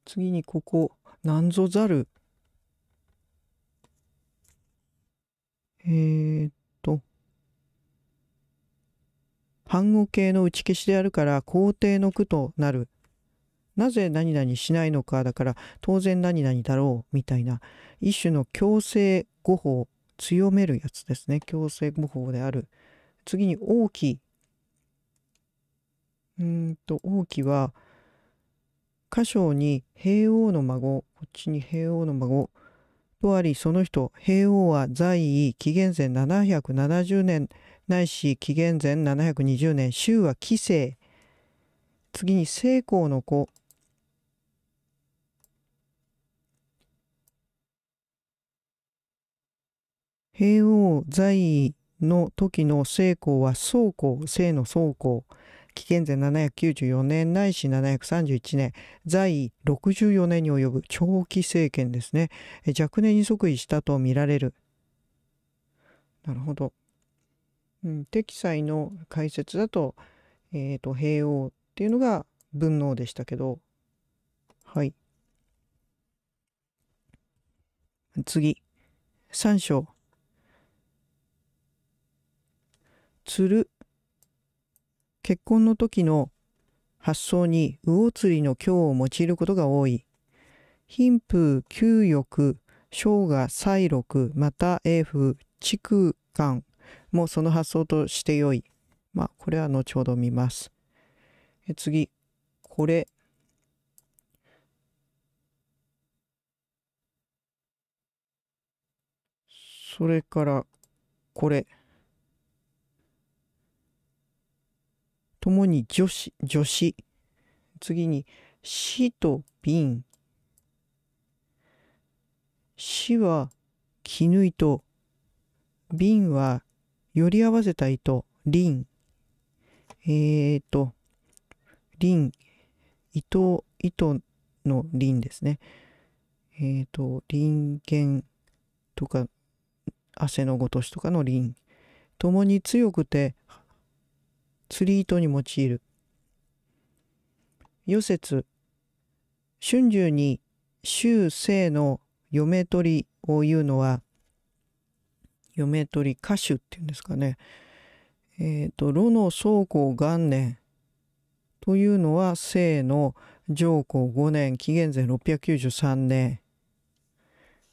次にここ、なんぞざる。えー、っと、反語形の打ち消しであるから肯定の句となる。なぜ何々しないのかだから当然何々だろうみたいな一種の強制語法強めるやつですね。強制語法である。次に大きうんと大きは箇所に平王の孫こっちに平王の孫とあり、その人、平王は在位、紀元前770年、ないし紀元前720年、州は紀政。次に成功の子。平王在位の時の成功は宗公、聖の宗公。紀元前794年ないし731年在位64年に及ぶ長期政権ですね。若年に即位したとみられる。なるほど、うん、適裁の解説だと,、えーと、平王っていうのが文能でしたけど。はい。次。三章。鶴。結婚の時の発想に魚釣りの今日を用いることが多い。貧富、給欲、生涯、再録、また英風、畜間もその発想としてよい。まあ、これは後ほど見ます。え次、これ。それから、これ。ともに女子、女子。次に、死と瓶。死は絹糸。瓶はより合わせた糸。輪。えーと、輪。糸、糸の輪ですね。えーと、輪剣とか、汗のごとしとかの輪。ともに強くて、釣り糸に用いる。余説、春秋に周生の嫁取りを言うのは、嫁取り歌手っていうんですかね。えっ、と、炉の宗光元年というのは清の上皇5年、紀元前693年。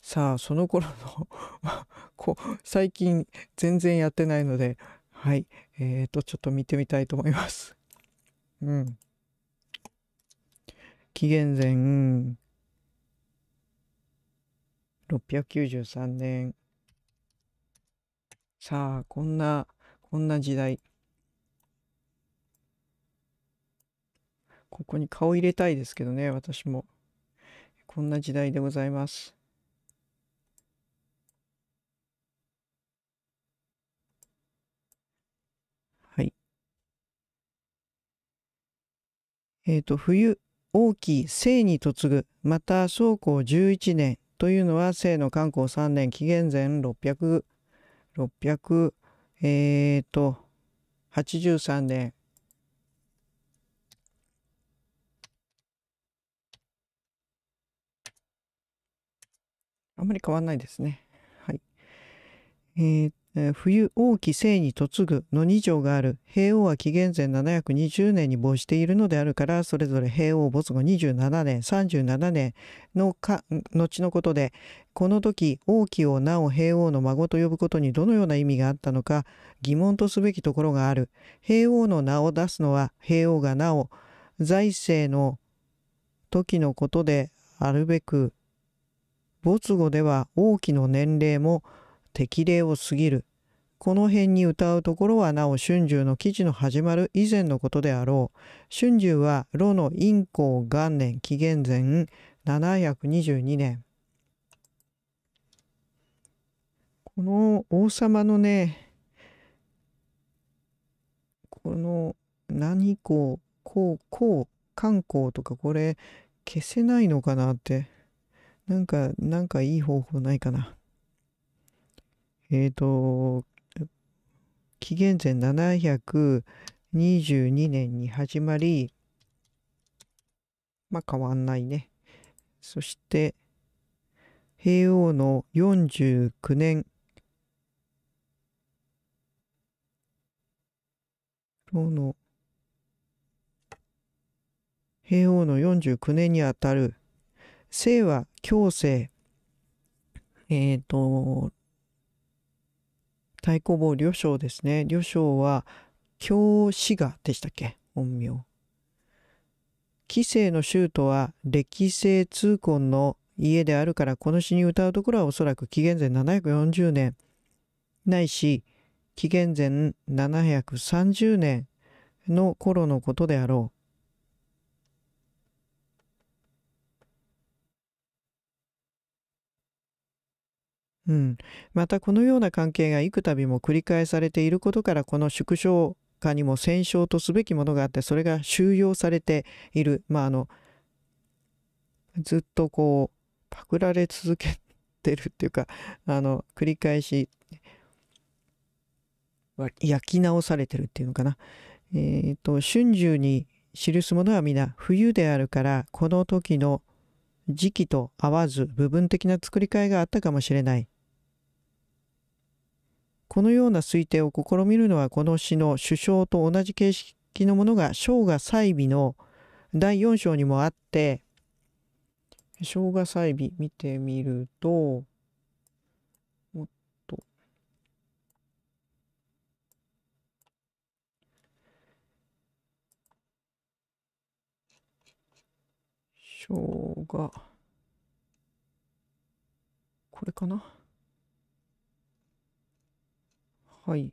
さあ、その頃の こ、最近全然やってないので、はい。えっ、と、ちょっと見てみたいと思います。うん。紀元前693年。さあ、こんな、こんな時代。ここに顔入れたいですけどね、私も。こんな時代でございます。はい。えっ、と、冬、王期、生に嫁ぐ、また、宗光11年というのは、清の観光3年、紀元前600、600、えっ、と、83年。あんまり変わんないですね。はい。えーえ冬王期生に嫁ぐの2条がある。平王は紀元前720年に没しているのであるから、それぞれ平王没後27年、37年のか後のことで、この時王期をなお平王の孫と呼ぶことにどのような意味があったのか疑問とすべきところがある。平王の名を出すのは平王がなお財政の時のことであるべく没後では王期の年齢も適齢を過ぎる。この辺に歌うところはなお春秋の記事の始まる以前のことであろう。春秋は炉の陰光元年紀元前722年。この王様のね、この何公、公、公、観光とかこれ消せないのかなって。なんか、なんかいい方法ないかな。えっ、と、紀元前722年に始まり、まあ変わんないね。そして、平王の49年、の、平王の49年にあたる、姓は強制、えっ、と、太鼓坊呂章ですね。呂章は京志賀でしたっけ？本名。紀政の州都は歴世通婚の家であるからこの詩に歌うところはおそらく紀元前740年ないし紀元前730年の頃のことであろう。うん。またこのような関係が幾度も繰り返されていることからこの縮小化にも戦勝とすべきものがあってそれが収容されている。まああのずっとこうパクられ続けてるっていうかあの繰り返し焼き直されてるっていうのかな。えっ、と春秋に記すものは皆冬であるからこの時の時期と合わず部分的な作り替えがあったかもしれない。このような推定を試みるのはこの詩の首相と同じ形式のものが生涯祭美の第4章にもあって生涯祭美見てみるともっと。生姜。これかな？はい。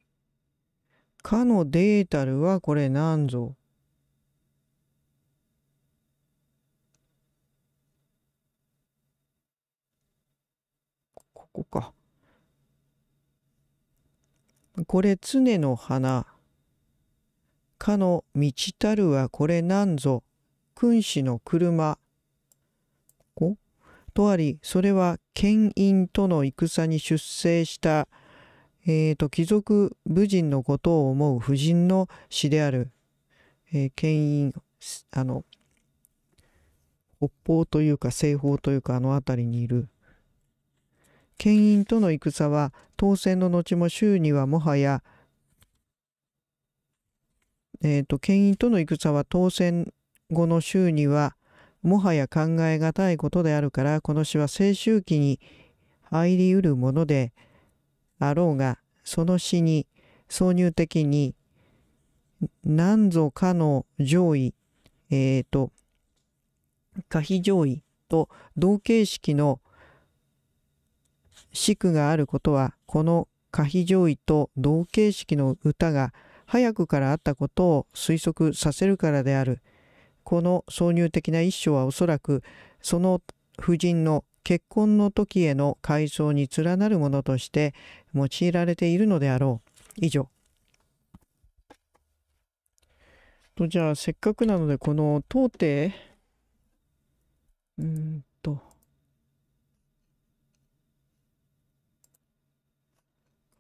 かのデータルはこれ何ぞここか。これ常の花。かの道たるはこれ何ぞ。君子の車。ことあり、それは牽引との戦に出征したえーと、貴族武人のことを思う婦人の詩である、えー、牽引あの北方というか西方というかあの辺りにいる。牽引との戦は当選の後も州にはもはやえーと牽引との戦は当選後の州にはもはや考えがたいことであるからこの詩は青周期に入りうるものであろうがその詩に挿入的に何ぞかの上位えっ、ー、と可否上位と同形式の詩句があることはこの可否上位と同形式の歌が早くからあったことを推測させるからである。この挿入的な一章はおそらくその婦人の結婚の時への階層に連なるものとして用いられているのであろう。以上。とじゃあせっかくなのでこの当帝うんと。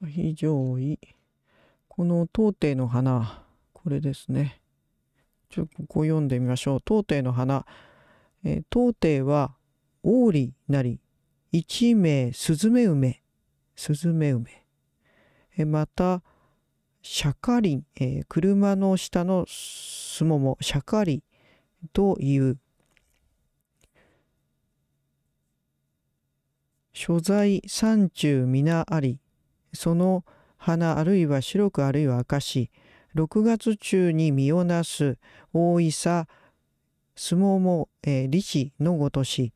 非常位この当帝の花。これですね。ちょっとここ読んでみましょう。当帝の花、えー、当帝は王利なり、一名スズメ梅、スズメ梅。また、シャカリン、えー、車の下のすもも、シャカリという、所在山中皆あり、その花あるいは白くあるいは赤し、6月中に実をなす。大いさ、相撲も、えー、利子のごとし、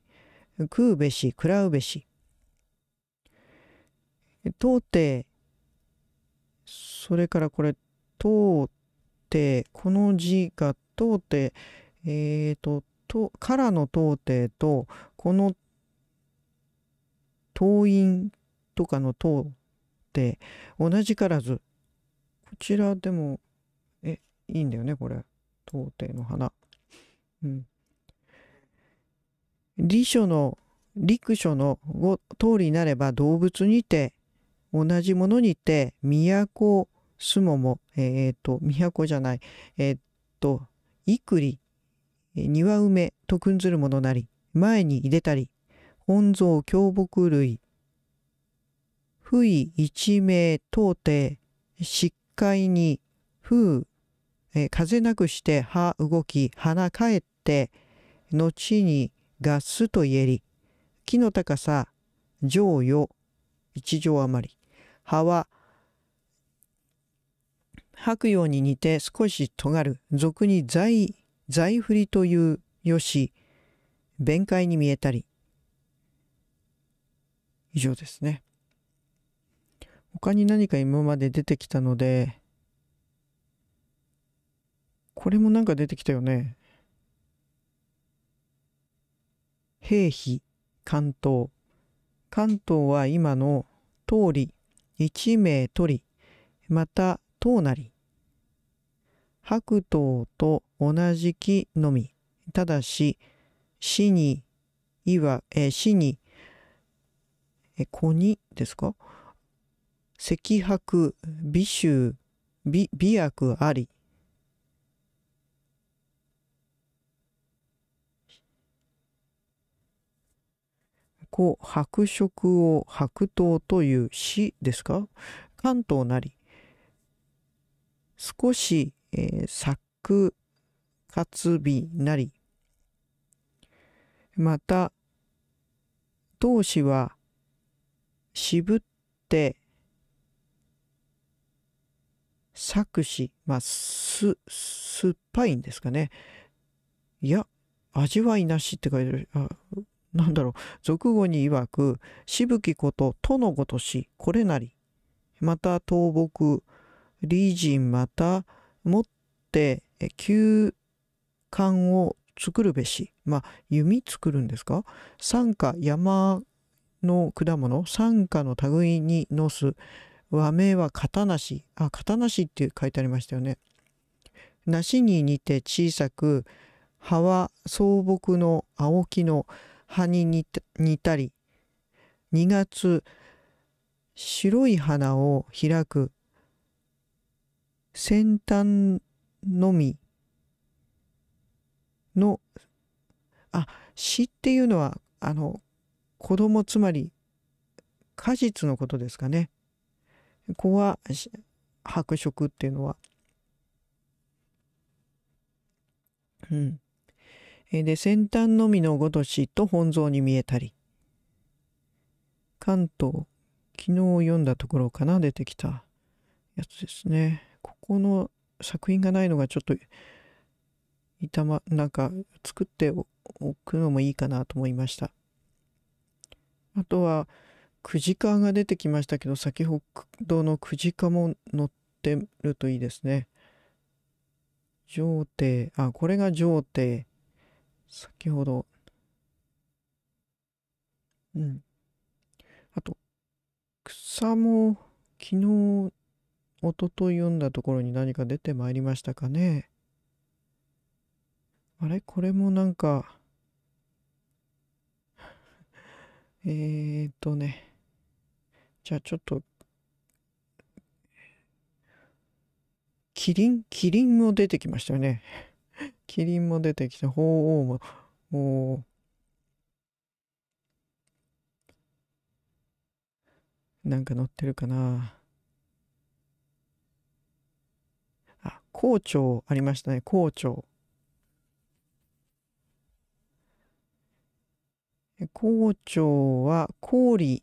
食うべし、食らうべし。当て、それからこれ、当て、この字が当て、えっ、ー、と、と、からの当てと、この党員とかの党って同じからず。こちらでも、え、いいんだよね、これ。当帝の花。うん。理書の陸書の通りになれば動物にて同じものにて都すももえっ、ー、と都じゃないえっ、ー、といくり庭梅と訓ずるものなり前に入れたり本草凶木類不意一名当帝疾快に風、えー、風なくして葉動き花帰って後にガスと言えり、木の高さ、上よ、一畳余り。葉は、吐くように似て少し尖る。俗に財、財振りというよし、弁解に見えたり。以上ですね。他に何か今まで出てきたので、これもなんか出てきたよね。兵費、関東。関東は今の通り、一名取り、また東なり。白頭と同じ木のみ。ただし、死に、いわ、え、死に、え、子にですか？赤白、美臭、美、美薬あり。故白色を白桃という詩ですか？関東なり少し、えー、サッく活びなり。また、闘志は渋って作詞、まあ、す、酸っぱいんですかね。いや、味わいなしって書いてある。あなんだろう。俗語に曰く、しぶきこととのごとし、これなり。また倒木、理人また、もって、休館を作るべし。まあ、弓作るんですか？山下山の果物、山下の類にのす。和名は型なし。あ、型なしって書いてありましたよね。梨に似て小さく、葉は草木の青木の葉に似たり、2月、白い花を開く、先端のみの、あ、詩っていうのは、あの、子供つまり果実のことですかね。子は白色っていうのは。うん。で、先端のみのごとしと本草に見えたり。関東、昨日読んだところかな、出てきたやつですね。ここの作品がないのがちょっと、いたま、なんか作っておくのもいいかなと思いました。あとは、クジカが出てきましたけど、先ほどのクジカも載ってるといいですね。上帝、あ、これが上帝。先ほど。うん。あと、草も昨日、おととい読んだところに何か出てまいりましたかね。あれ？これもなんか、えーとね。じゃあちょっと、キリン？キリンも出てきましたよね。キリンも出てきて、鳳凰も、もう、なんか載ってるかな。あ、校長ありましたね、校長。校長は氷、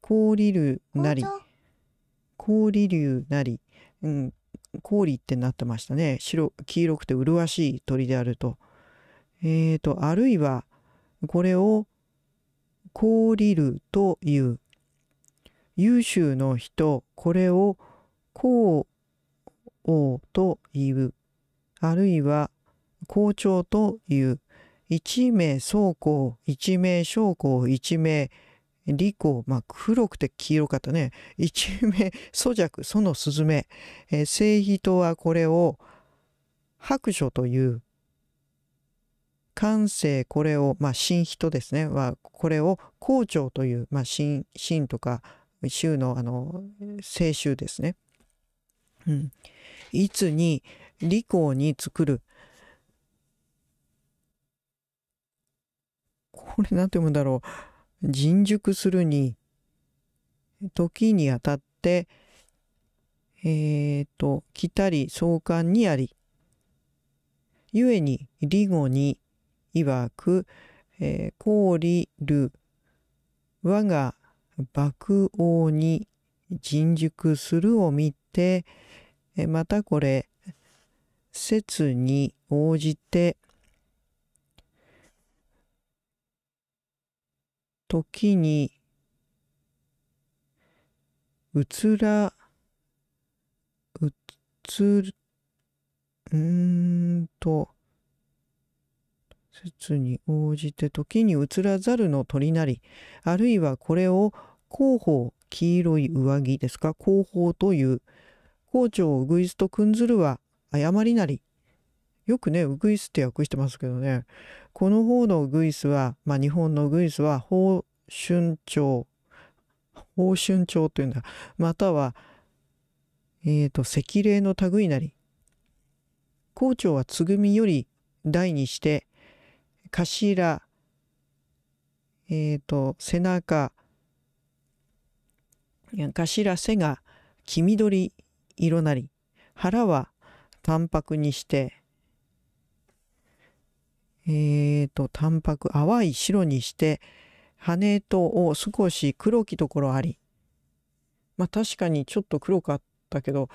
氷流なり、氷流なり、うん、氷ってなってましたね。白、黄色くて麗しい鳥であると。えーと、あるいは、これを氷流という。優秀の人、これを校王という。あるいは校長という。一名走行、一名将校、一名利口、まあ黒くて黄色かったね。一名粗弱、そのスズメ。えー、聖人はこれを白書という。感性、これを、まあ神人ですね。は、これを校長という、まあ神、神とか、州のあの、聖州ですね。うん。いつに、利口に作る。これなんて読むんだろう。人熟するに、時にあたって、えっ、と、来たり相関にあり、故に、利語に、曰く、えー、氷る、我が爆王に人熟するを見て、またこれ、説に応じて、時にうつらうつるうんと説に応じて時に移らざるの鳥なりあるいはこれを広報黄色い上着ですか？広報という校長ウグイスと訓ずるは誤りなり。よくねウグイスって訳してますけどね。この方のウグイスは、まあ、日本のウグイスは宝春鳥宝春鳥というんだ。またはえっ、と赤霊の類なり。校長はつぐみより大にして頭えっ、と背中いや頭背が黄緑色なり。腹は淡白にしてえーと淡白淡い白にして羽とを少し黒きところあり。まあ確かにちょっと黒かったけど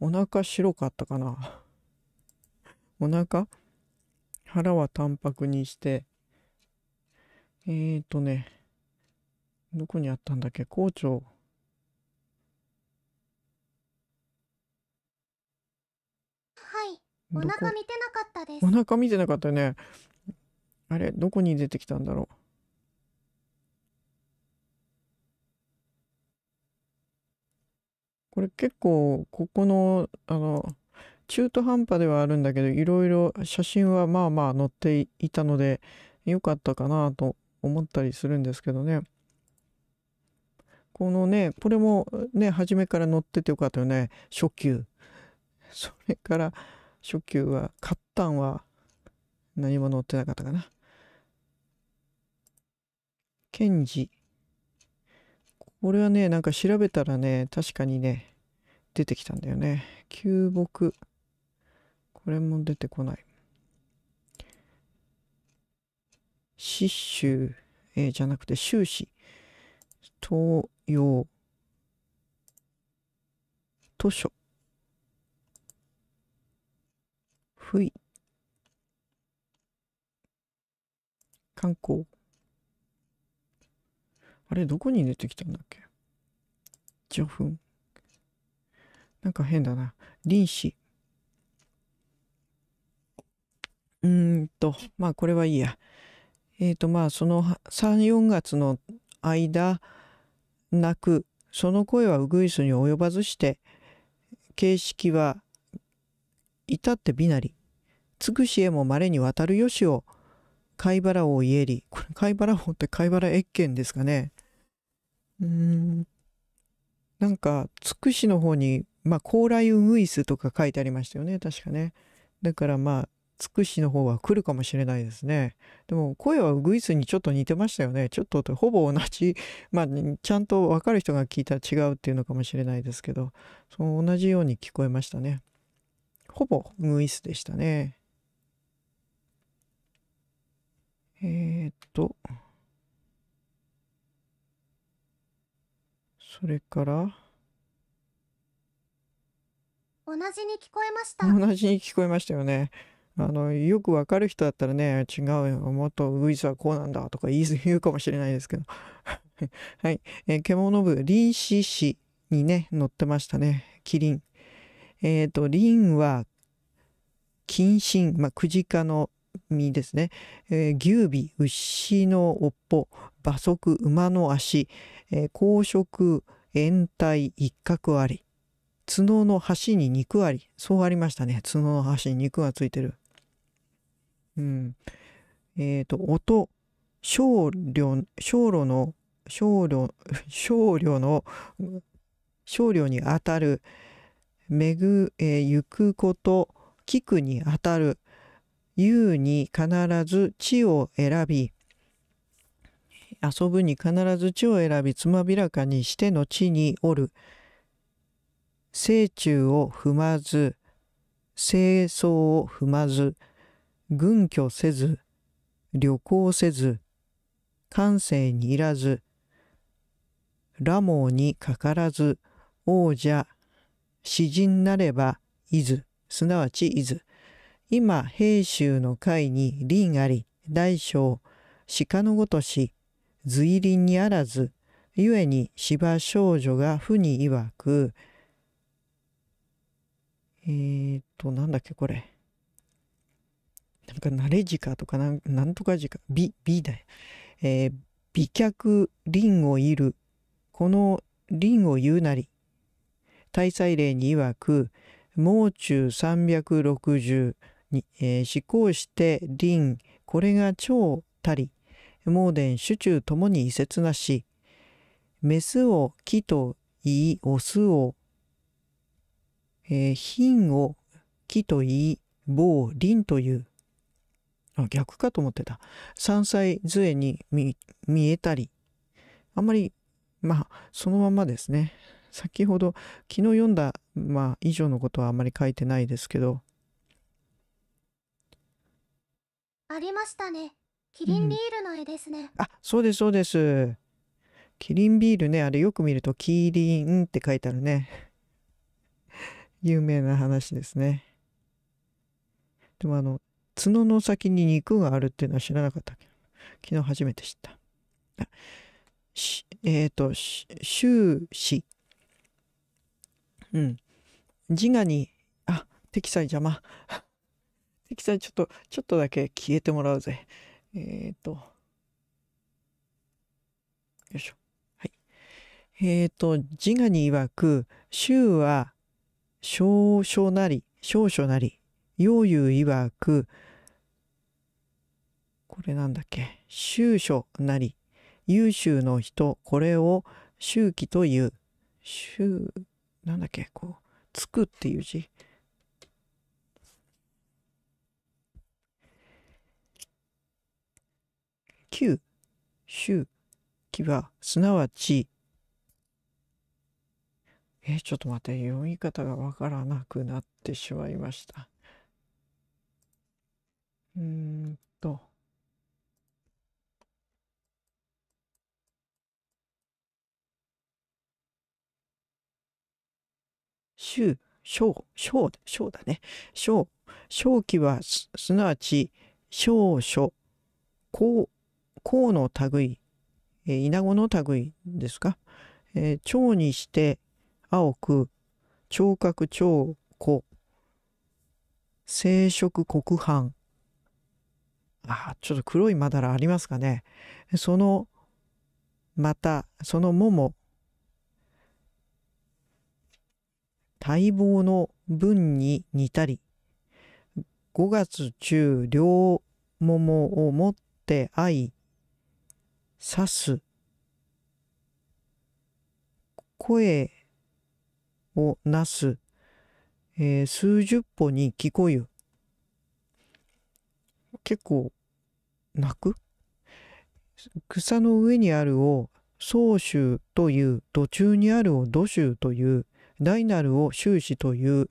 お腹白かったかな。お腹？腹は淡白にして。えーとねどこにあったんだっけ？校長はいお腹見てなかったです。お腹見てなかったよね。あれどこに出てきたんだろう？これ結構ここのあの中途半端ではあるんだけどいろいろ写真はまあまあ載っていたのでよかったかなと思ったりするんですけどね。このねこれもね初めから載っててよかったよね。初級。それから初級はカッタンは何も載ってなかったかな。検事これはねなんか調べたらね確かにね出てきたんだよね。旧木。これも出てこない。刺繍、えーじゃなくて修士東洋。図書。ふい。観光。あれどこに出てきたんだっけ？序粉なんか変だな。臨死うーんとまあこれはいいや。えっ、とまあその34月の間泣く。その声はウグイスに及ばずして形式は至って美なり。尽くしへもまれに渡るよしを貝原王家りこれ貝原王って貝原越見ですかね。うーん。なんかつくしの方にまあ高麗ウグイスとか書いてありましたよね。確かね。だからまあつくしの方は来るかもしれないですね。でも声はウグイスにちょっと似てましたよね。ちょっととほぼ同じまあちゃんと分かる人が聞いたら違うっていうのかもしれないですけどその同じように聞こえましたね。ほぼウグイスでしたね。えー、っと。それから。同じに聞こえました。同じに聞こえましたよね。あのよくわかる人だったらね違うよ。もっとウグイスはこうなんだとか言うかもしれないですけど。はい、えー獣部臨死詩にね載ってましたね。キリン。えっ、と臨は謹慎まあクジカの実ですね、えー牛尾牛の尾っぽ馬足馬の足、えー公職延体一角あり角の端に肉ありそうありましたね。角の端に肉がついてる。うん。えっ、と音少量少量の少量少量の少量にあたるめぐ、えー行くこと聞くにあたる言うに必ず地を選び遊ぶに必ず地を選びつまびらかにしての地におる。聖中を踏まず清掃を踏まず軍居せず旅行せず感性にいらず羅網にかからず王者詩人なればいず。すなわちいず。今兵州の会に林あり大小鹿のごとし随輪にあらず故に芝少女が負に曰くえー、っと、なんだっけ、これ。なんか、慣れ鹿とかなん、なんとか鹿、美、美だよ。えー美脚輪をいる。この輪を言うなり。大祭令に曰く、もう中360に、えー、思考して輪、これが超たり。猛伝主中ともに異説なし。メスを木と言い、オスをえー品を木と言い棒輪という。あ逆かと思ってた。山菜杖に見見えたり。あんまりまあそのままですね。先ほど昨日読んだまあ以上のことはあんまり書いてないですけど。ありましたね。キリンビールの絵ですね。あそうですそうです。キリンビールねあれよく見るとキリンって書いてあるね。有名な話ですね。でもあの角の先に肉があるっていうのは知らなかったけど昨日初めて知った。あしえっ、とし終始。うん。自我にあ適裁邪魔適裁ちょっとちょっとだけ消えてもらうぜ。えっ、と。よいしょ。はい。えっ、と自我に曰く衆は少々なり少々なり陽友曰くこれなんだっけ？修書なり優秀の人これを周期という周なんだっけ？こうつくっていう字。旧周期はすなわちえちょっと待って読み方がわからなくなってしまいました。うんと。周小小小だね。小小期はすすなわち少々こううこうの類えー稲子の類ですか、えー蝶にして青く聴覚聴古生殖黒斑あちょっと黒いまだらありますかね。そのまたその桃待望の文に似たり5月中両桃を持って愛刺す。声をなす、えー数十歩に聞こゆ結構泣く。草の上にあるを総集という土中にあるを土集という大なるを終始という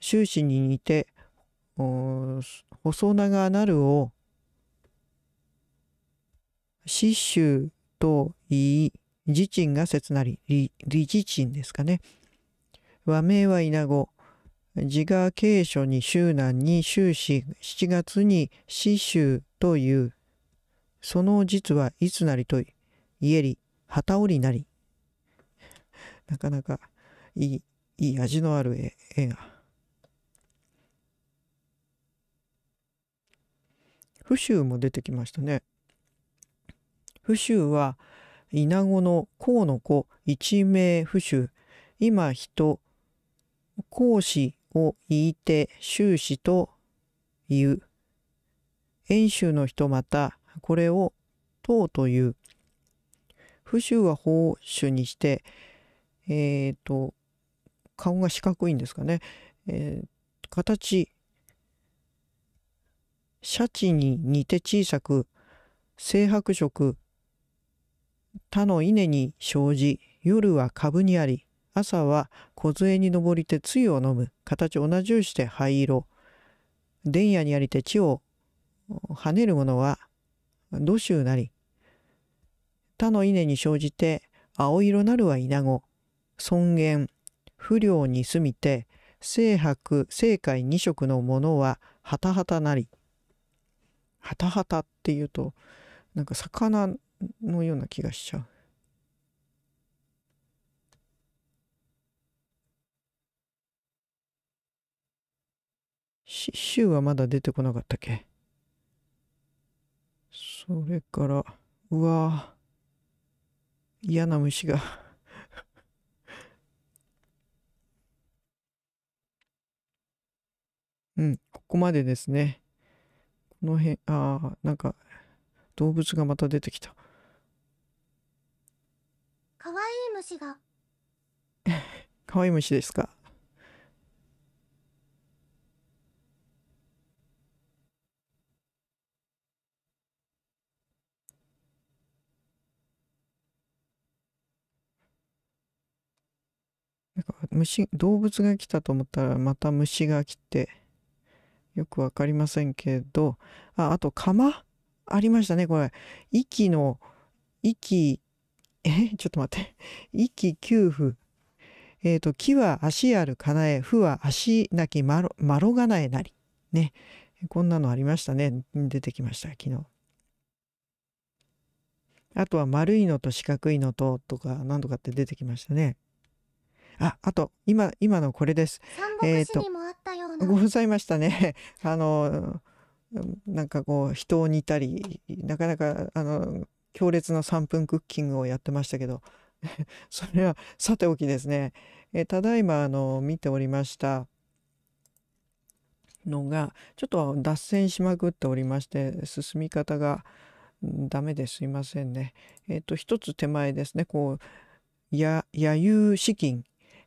終始に似て細長なるを死臭と言い自鎮が切なり理自鎮ですかね。和名は稲子。自我継書に周南に終始7月に死臭という。その実はいつなりと言えり旗織りなり。なかなかいいいい味のある絵絵が。不臭も出てきましたね。不臭は稲子の甲の子一名不臭今人講師を言いて修士と言う。遠州の人またこれを唐という。不臭は宝種にしてえっ、と顔が四角いんですかね、えー形シャチに似て小さく青白色他の稲に生じ夜は株にあり朝は梢に登りて露を飲む。形同じうして灰色。田野にありて地を跳ねるものは土臭なり。他の稲に生じて青色なるは稲子。尊厳。不良に住みて清白清海二色のものははたはたなり。はたはたっていうとなんか魚のような気がしちゃう。刺繍はまだ出てこなかったっけ？それからうわ嫌な虫が。うんここまでですね。この辺ああなんか動物がまた出てきた。可愛い虫が。可愛い虫ですか？なんか虫動物が来たと思ったらまた虫が来てよくわかりませんけど。ああと釜？ありましたねこれ。息の息え ちょっと待って。息九符えっ、と木は足あるかなえ負は足なきまろまろがなえなり。ね。こんなのありましたね。出てきました昨日。あとは丸いのと四角いのととか何とかって出てきましたね。あ、あと今今のこれです。三国志にもあったような、ございましたね。あのなんかこう人を煮たりなかなかあの強烈な3分クッキングをやってましたけど それはさておきですね。えただいまあの見ておりました。のがちょっと脱線しまくっておりまして進み方がダメです。いませんね。えっ、と一つ手前ですね。こうや弥生資金、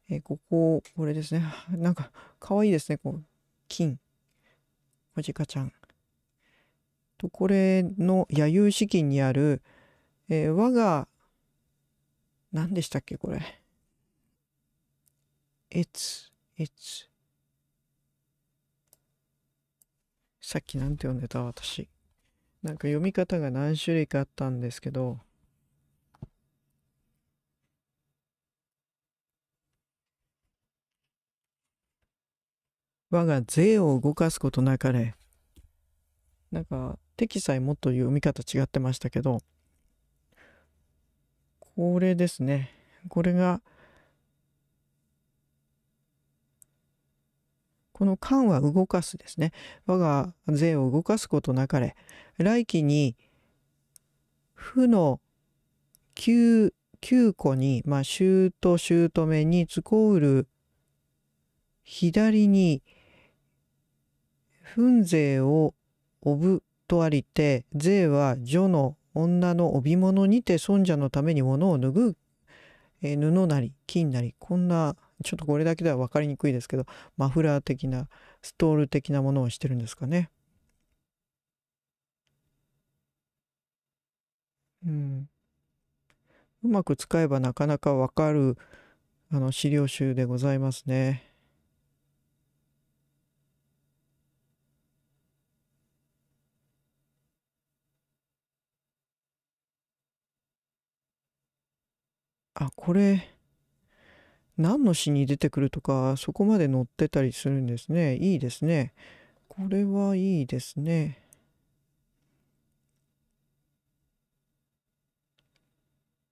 えーこここれですね。なんかかわいいですね。こう金。おじかちゃん。とこれの弥生資金にある、えー我が何でしたっけこれ。越越さっきなんて読んでた私。なんか読み方が何種類かあったんですけど、我が税を動かすことなかれ。なんか、敵さえもっと読み方違ってましたけど、これですね。これが、この漢は動かすですね。我が税を動かすことなかれ。来期に負の9 9個に、まあ、衆と姑につこうる左に分税をおぶとありて税は女の女の帯物にて尊者のために物を脱ぐ、え布なり金なりこんなちょっとこれだけでは分かりにくいですけどマフラー的なストール的なものをしてるんですかね。うん、うまく使えばなかなかわかるあの資料集でございますね。あ、これ何の詩に出てくるとかそこまで載ってたりするんですね。いいですね。これはいいですね。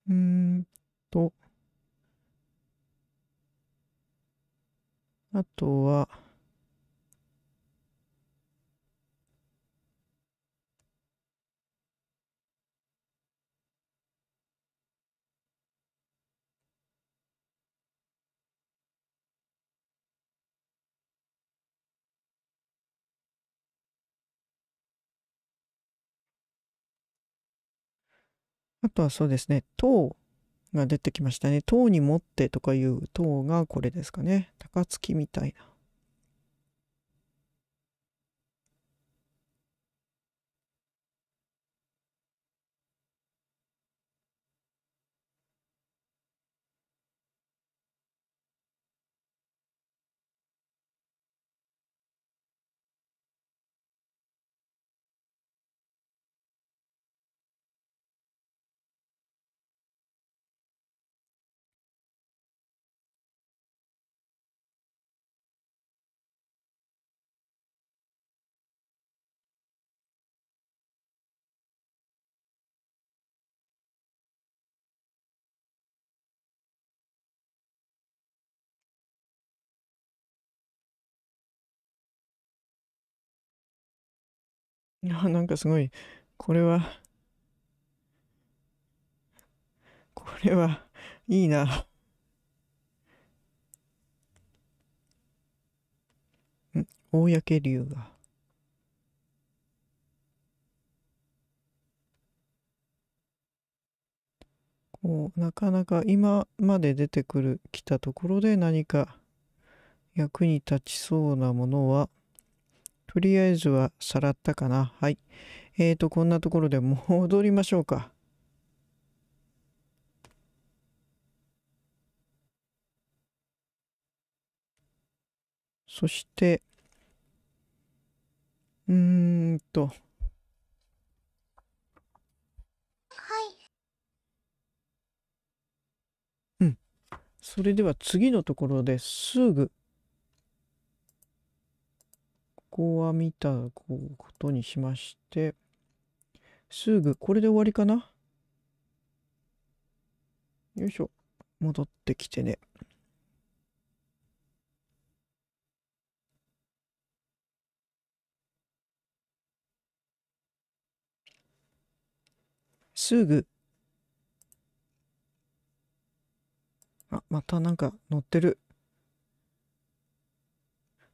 うんと、あとは、あとはそうですね、塔が出てきましたね。塔に持ってとかいう塔がこれですかね。高槻みたいな。あなんかすごい、これは、これはいいな。ん公竜が。こう、なかなか今まで出てくる、来たところで何か役に立ちそうなものは、とりあえずはさらったかな。はい。えーと、こんなところで 戻りましょうか。そして、うーんと、はい。それでは次のところですぐ、ここは見たことにしまして、すぐ、これで終わりかな？よいしょ。戻ってきてね。すぐ。あ、またなんか載ってる。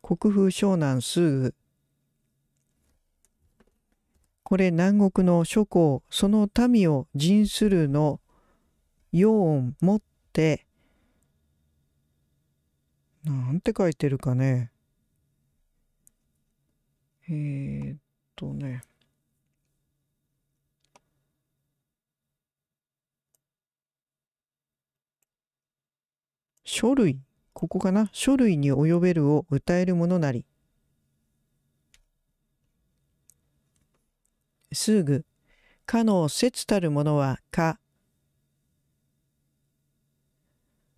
国風湘南すぐ。これ南国の諸侯、その民を陣するの用をもって、なんて書いてるかね。えー、っとね。書類、ここかな？書類に及べるを歌えるものなり。すぐ、かの説たるものはか。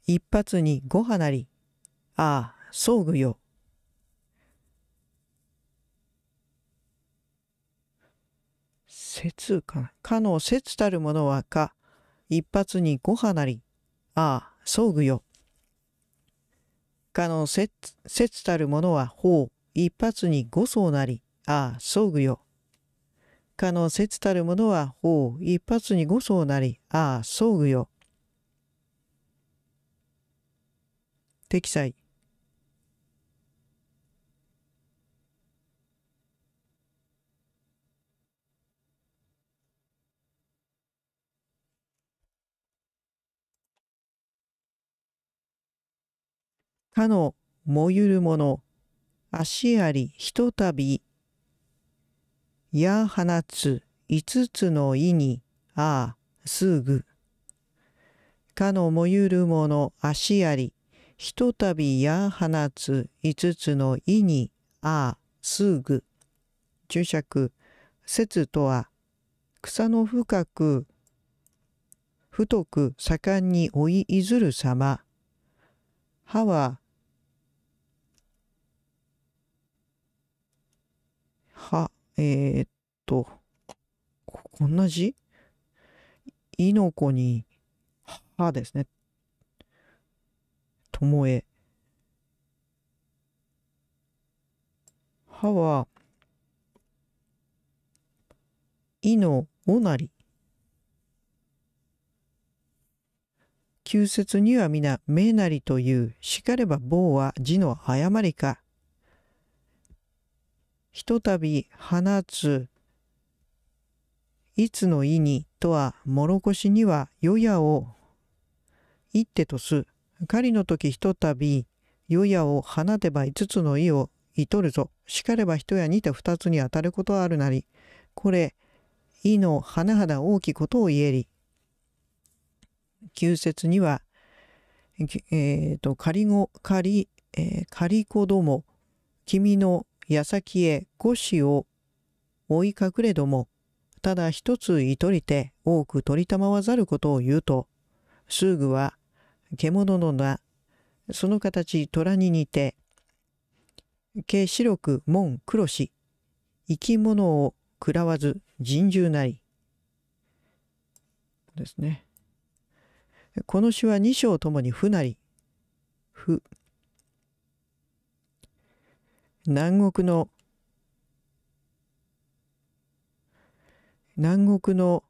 一発に五花なり。ああ、装具よ。説かな。かの説たるものはか。一発に五花なり。ああ、装具よ。かの説説たるものは法。一発に五層なり。ああ、装具よ。かの説たるものは法。一発に五層なり。ああ、装具よ。適裁。かのもゆるもの、足ありひとたび、や放つ五つの意に、ああ、すぐ。かのもゆるもの、足あり、ひとたびや放つ五つの意に、ああ、すぐ。注釈、説とは、草の深く、太く盛んに追いいずる様。歯は、は、えー、っと、ここんな字？いのこに、はですね。ともえ。はは、いのおなり。旧説には皆、めなりという、しかれば棒は字の誤りか。ひとたび放つ、いつの意にとは、もろこしには、よやを、一手とす。狩りの時ひとたび、よやを放てば五つの意をいとるぞ。しかれば一や二手二つに当たることはあるなり。これ、意の甚だ大きいことを言えり。旧説には、えー、と、仮子、仮、えー、仮子ども、君の矢先へ五子を追いかくれども、ただ一ついとりて多く取りたまわざることを言うと、すぐは獣の名、その形虎に似て、毛白く門黒し、生き物を食らわず人獣なり。ですね。この詩は二章ともに不なり。不。南国の南国の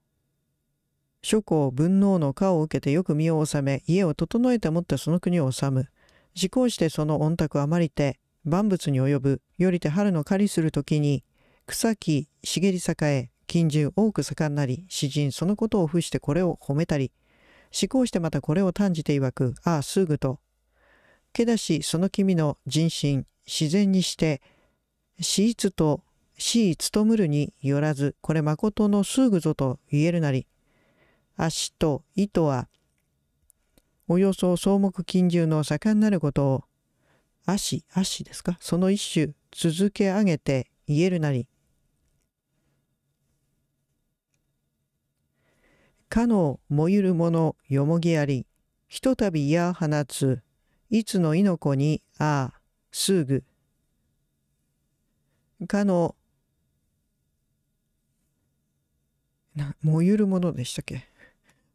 諸侯文能の家を受けてよく身を治め家を整えてもってその国を治む。自行してその御託余りて万物に及ぶよりて春の狩りする時に草木茂り栄え近獣多く盛んなり詩人そのことを付してこれを褒めたり思考してまたこれを単じて曰くああすぐと。けだしその君の人心自然にして死一と死努むるによらずこれ誠のすぐぞと言えるなり足と糸はおよそ草木近獣の盛んなることを足、足ですか？その一種続け上げて言えるなり。かのもゆるものよもぎあり、ひとたびや放つ、いつのいのこにああ、すぐ。かの、な、もゆるものでしたっけ？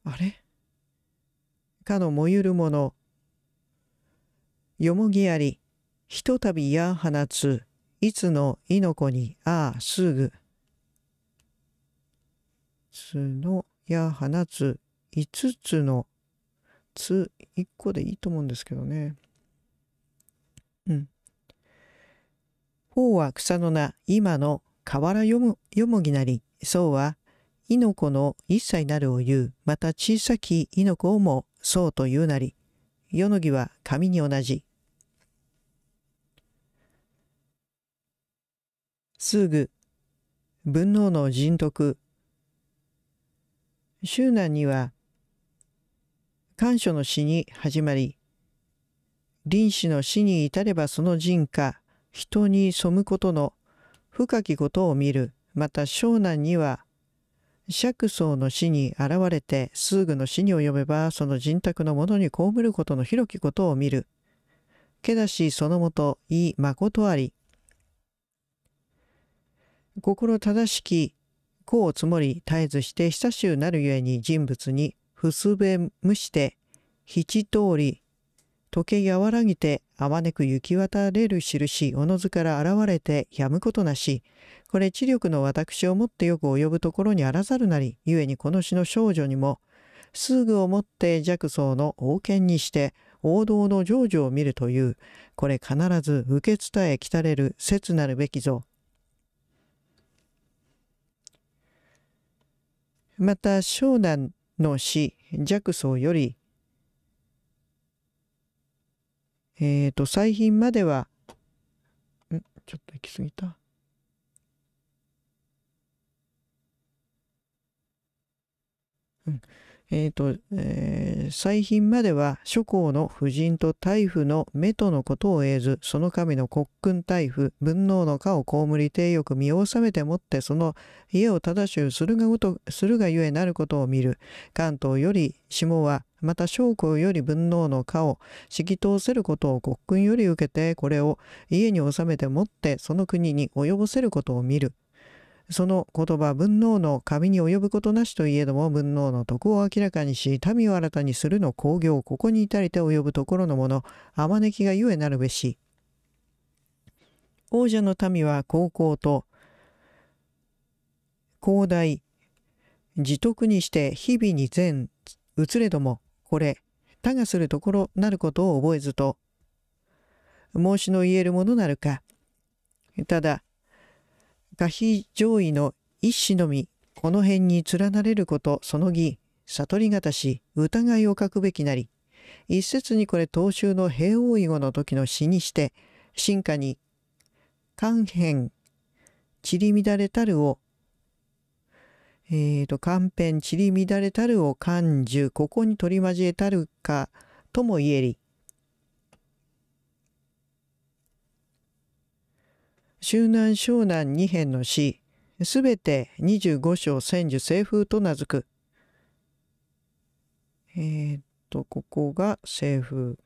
あれ？かのもゆるもの、よもぎあり、ひとたびや放つ、いつのいのこにああ、すぐ。つのや放つ、五つのつ一個でいいと思うんですけどね。うん。方は草の名、今の河原よもよもぎなり、そうは、いのこの一切なるを言う、また小さきいのこをもそうと言うなり、よのぎは紙に同じ。すぐ、文能の人徳。周南には、漢書の詩に始まり、臨死の死に至ればその人か、人に背むことの深きことを見る。また湘南には、釈宗の死に現れて、数具の死に及べば、その人宅のものに被ることの広きことを見る。けだしそのもと、いい誠あり。心正しき、子を積もり絶えずして久しゅうなるゆえに人物にふすべむして七通り溶け和らぎてあまねく行き渡れる印おのずから現れてやむことなしこれ知力の私をもってよく及ぶところにあらざるなりゆえにこの詩の少女にもすぐをもって弱層の王権にして王道の成就を見るというこれ必ず受け伝え来たれる切なるべきぞ。また湘南の詩弱層よりえっ、ー、と最品まではん？ちょっと行き過ぎた。うん。えっ、ー、と、えー、最貧までは諸侯の夫人と大夫の目とのことを得ず、その神の国君大夫、文能の家を被りてよく身を収めてもって、その家を正しゅうするがごと、するがゆえなることを見る。関東より下は、また将校より文能の家を敷き通せることを国君より受けて、これを家に収めてもって、その国に及ぼせることを見る。その言葉、文能の神に及ぶことなしといえども、文能の徳を明らかにし、民を新たにするの工業、ここに至りて及ぶところのもの、あまねきがゆえなるべし。王者の民は高校と、広大、自徳にして日々に善、移れども、これ、他がするところなることを覚えずと、申しの言えるものなるか。ただ、可否上位の一子のみ、この辺に連なれること、その義、悟り方し、疑いを書くべきなり、一説にこれ当衆の平王囲後の時の詩にして、進化に、関変、散り乱れたるを、えーと、関辺散り乱れたるを感受、ここに取り交えたるか、とも言えり、周南湘南二編の詩、すべて25章千樹西風と名付く。えー、っと、ここが西風。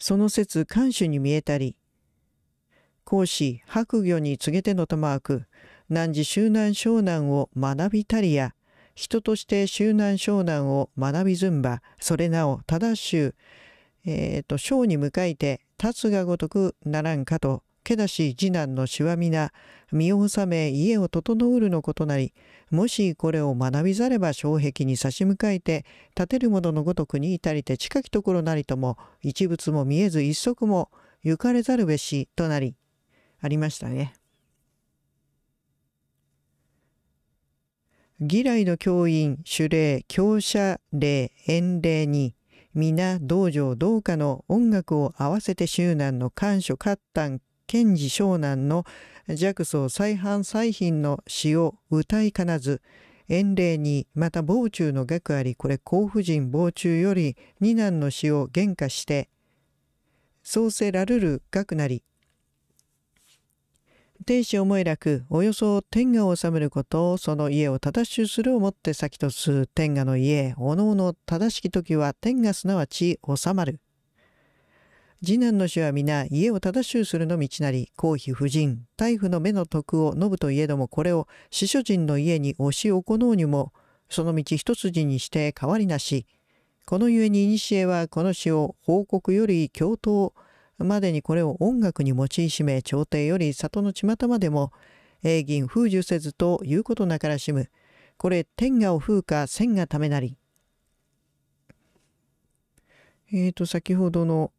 その説、看守に見えたり、講師、白魚に告げてのとまく、汝周南湘南を学びたりや、人として周南湘南を学びずんば、それなお正しゅう、えっ、ー、と、章に向かいて立つがごとくならんかと、けだし次男のしわみな、身を治め家を整うるのことなり、もしこれを学びざれば障壁に差し向かいて、立てるもののごとくに至りて近きところなりとも、一物も見えず一足も行かれざるべしとなり、ありましたね。義来の教員、主礼、教者礼、遠礼に、皆道場同家の音楽を合わせて周南の官所割端、賢治湘南の弱層再犯再品の詩を歌いかなず、遠霊にまた傍中の学ありこれ甲婦人傍中より二男の死を原価してそうせらるる学なり。天使思い楽およそ天下を治めることその家を正しゅするをもって先とす天下の家おのおの正しき時は天下すなわち治まる。次男の死は皆家を正しゅうするの道なり公妃夫人大夫の目の徳を述ぶといえどもこれを司書人の家に押し行うにもその道一筋にして変わりなし。このゆえに古はこの詩を報告より教頭までにこれを音楽に用いしめ朝廷より里の巷までも永銀封受せずということなからしむ。これ天下を風化千がためなり。えーと先ほどの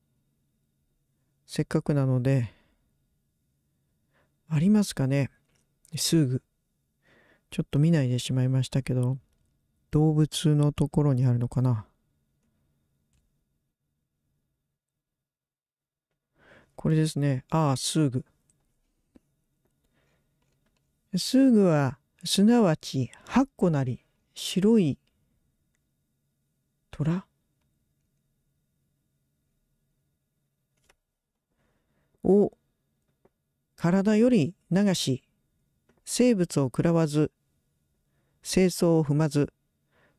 せっかくなのでありますかね？すぐちょっと見ないでしまいましたけど動物のところにあるのかな？これですね。ああ、すぐ。すぐは、すなわち、八個なり、白い虎？を体より流し、生物を食らわず、清掃を踏まず、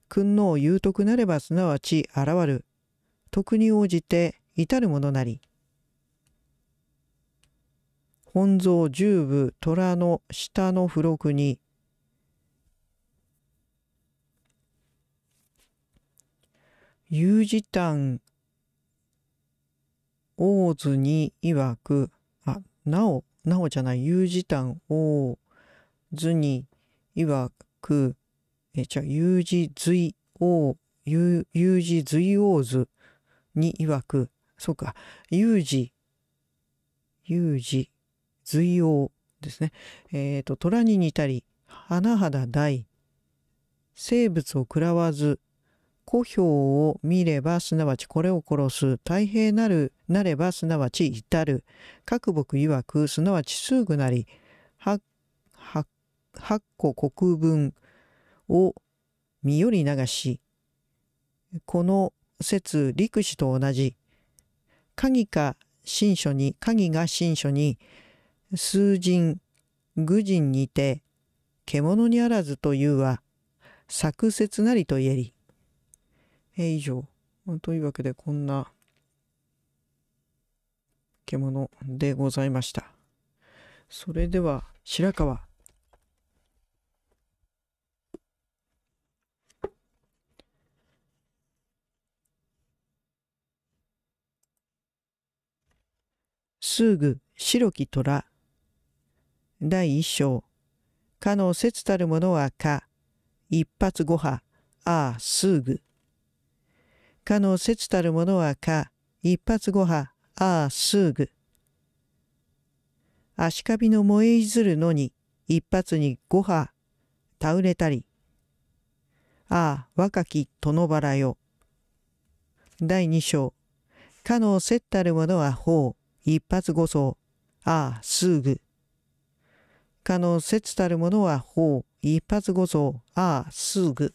君の有徳なればすなわち現る、徳に応じて至るものなり、本草十部虎の下の付録に有事譚王図に曰くあなおなおじゃない有事譚王図に曰くえじゃあ有事随王有事随王図に曰くそうか有事有事随王ですね。えっ、ー、と、虎に似たり、甚だ大、生物を食らわず、故郷を見ればすなわちこれを殺す。太平なるなればすなわち至る。各木曰くすなわちすぐなり八個国分を身より流し。この説陸士と同じ。鍵か新書に鍵が新書に数人愚人にて獣にあらずというは作説なりと言えり。え以上。というわけでこんな獣でございました。それでは白川。すぐ白き虎第一章。かの説たるものはか、一発五波、ああ、すぐ。かの説たるものはか、一発五波、ああ、すぐ。足首の燃えいずるのに、一発に五波、倒れたり。ああ、若き殿原よ。第二章。かのせったるものは法、一発五層、ああ、すぐ。かの説たるものは法、一発ごぞ、ああ、すぐ。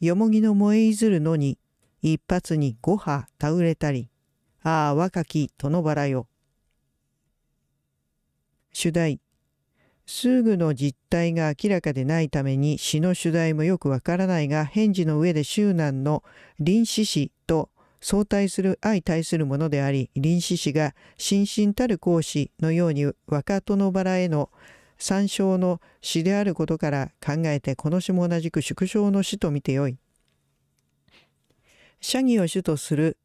よもぎの燃えいずるのに、一発に五波倒れたり、ああ、若き殿原よ。主題。すぐの実態が明らかでないために詩の主題もよくわからないが返事の上で周南の臨死死と相対する相対するものであり臨死死が心身たる講師のように若殿原への参照の詩であることから考えてこの詩も同じく縮小の詩と見てよい。社儀を主とする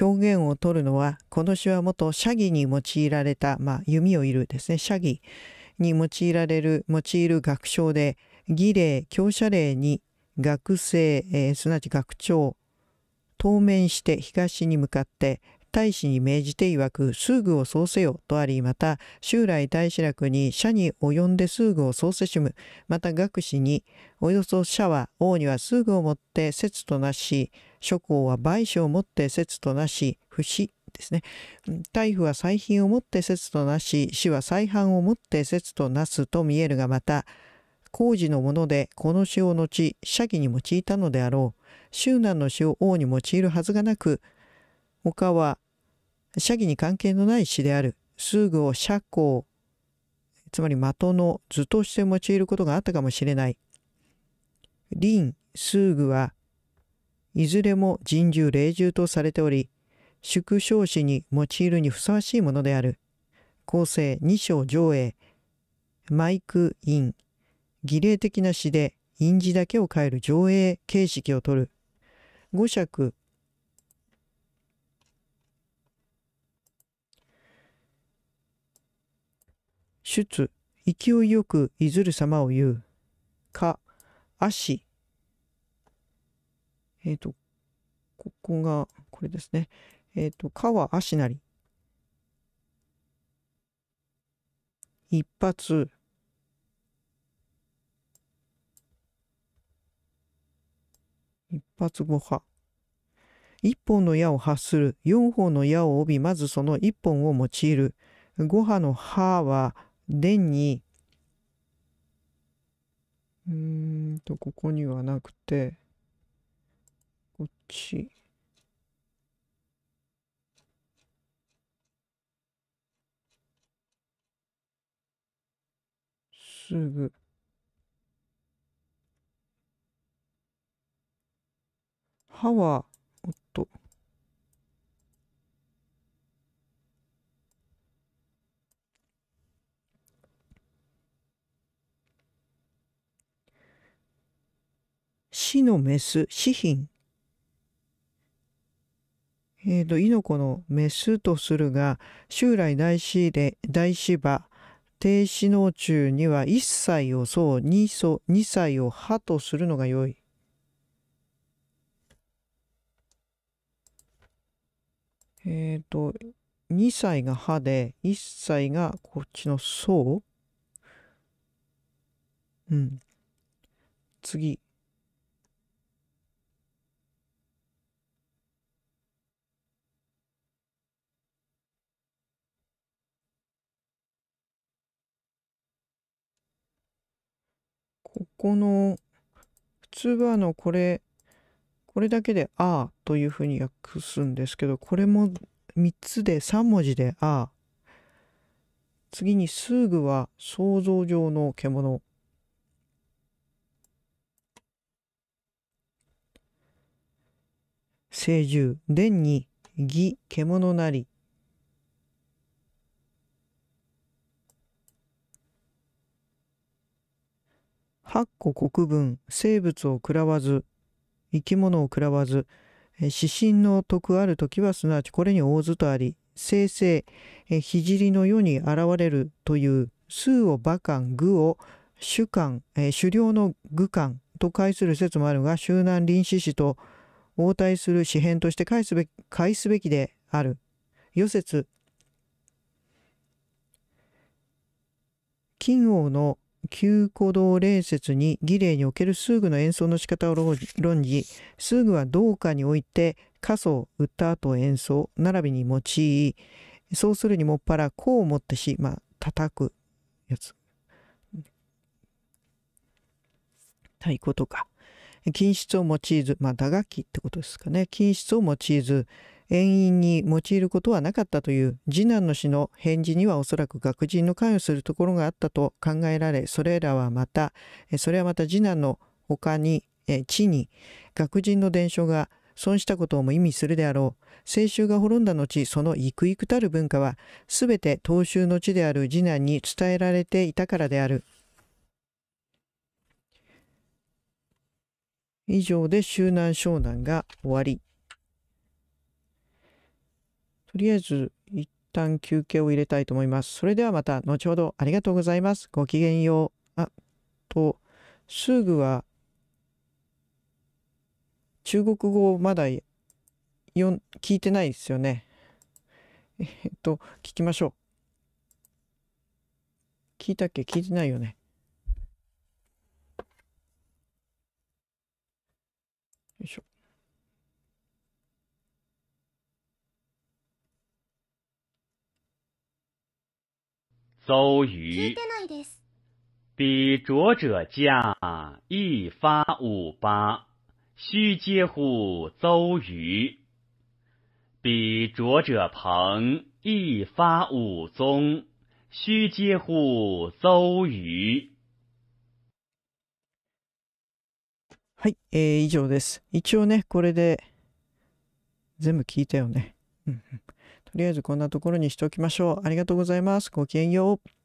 表現を取るのはこの詩は元社儀に用いられた、まあ、弓をいるですね社儀に用いられる用いる学章で儀礼教者令に学生、えー、すなわち学長当面して東に向かって大使に命じて曰く、数具をそうせよとあり、また、襲来大志楽に社に及んで数具をそうせしむ。また、学士に、およそ社は王には数具をもって説となし、諸公は賠償をもって説となし、不死ですね。大夫は祭品をもって説となし、死は再犯をもって説となすと見えるが、また、工事のものでこの詩を後社儀に用いたのであろう周南の詩を王に用いるはずがなく他は社儀に関係のない詩である。数具を社交つまり的の図として用いることがあったかもしれない。林数具はいずれも人獣霊獣とされており縮小詩に用いるにふさわしいものである。後世二章上映マイク・イン。儀礼的な詩で印字だけを変える上映形式をとる。五尺出勢いよくいずる様を言う。か足。えっ、とここがこれですね。えっ、とかは足なり。一発。一発五波。一本の矢を発する。四本の矢を帯びまずその一本を用いる。五波の刃は電にうんとここにはなくてこっち。すぐ。歯はおっと死のメス死品えーと、イノコのメスとするが、襲来大師で大師馬、低子脳中には1歳をそう2歳 ,2 歳を歯とするのがよい。えっ、ー、と、2歳が歯で、1歳がこっちの層うん。次。この、普通はあの、これ、これだけであというふうに訳すんですけど、これも3つで3文字であ次に数具は想像上の獣。聖獣、伝に義獣なり。八個国分、生物を食らわず、生き物を食らわず、指針の徳ある時はすなわちこれに応ずとあり、生成、聖の世に現れるという数を馬漢、具を主漢、狩猟の具漢と解する説もあるが、周南臨死死と応対する詩編として返すべき返すべきである。予説金王の旧古道礼節に儀礼における数具の演奏の仕方を論じ数具は同歌において歌奏歌と演奏並びに用いそうするにもっぱらこうもってしまあ叩くやつ。太鼓とか。金質を用いずまあ打楽器ってことですかね。金質を用いず遠因に用いることはなかったという次男の死の返事にはおそらく学人の関与するところがあったと考えられそれらはまたそれはまた次男の他に地に学人の伝承が損したことをも意味するであろう。清衆が滅んだ後その幾々たる文化は全て東州の地である次男に伝えられていたからである。以上で周南湘南が終わり。とりあえず一旦休憩を入れたいと思います。それではまた後ほどありがとうございます。ごきげんよう。あと、すぐは中国語まだよ聞いてないですよね。えっと、聞きましょう。聞いたっけ？聞いてないよね。邹聞い瑜てないです。 彼拙者家，一发五八，须嗟乎邹瑜。彼拙者朋，一发五宗，须嗟乎邹瑜。はい、えー以上です。一応ね、これで全部聞いたよね。うんうん とりあえずこんなところにしておきましょう。ありがとうございます。ごきげんよう。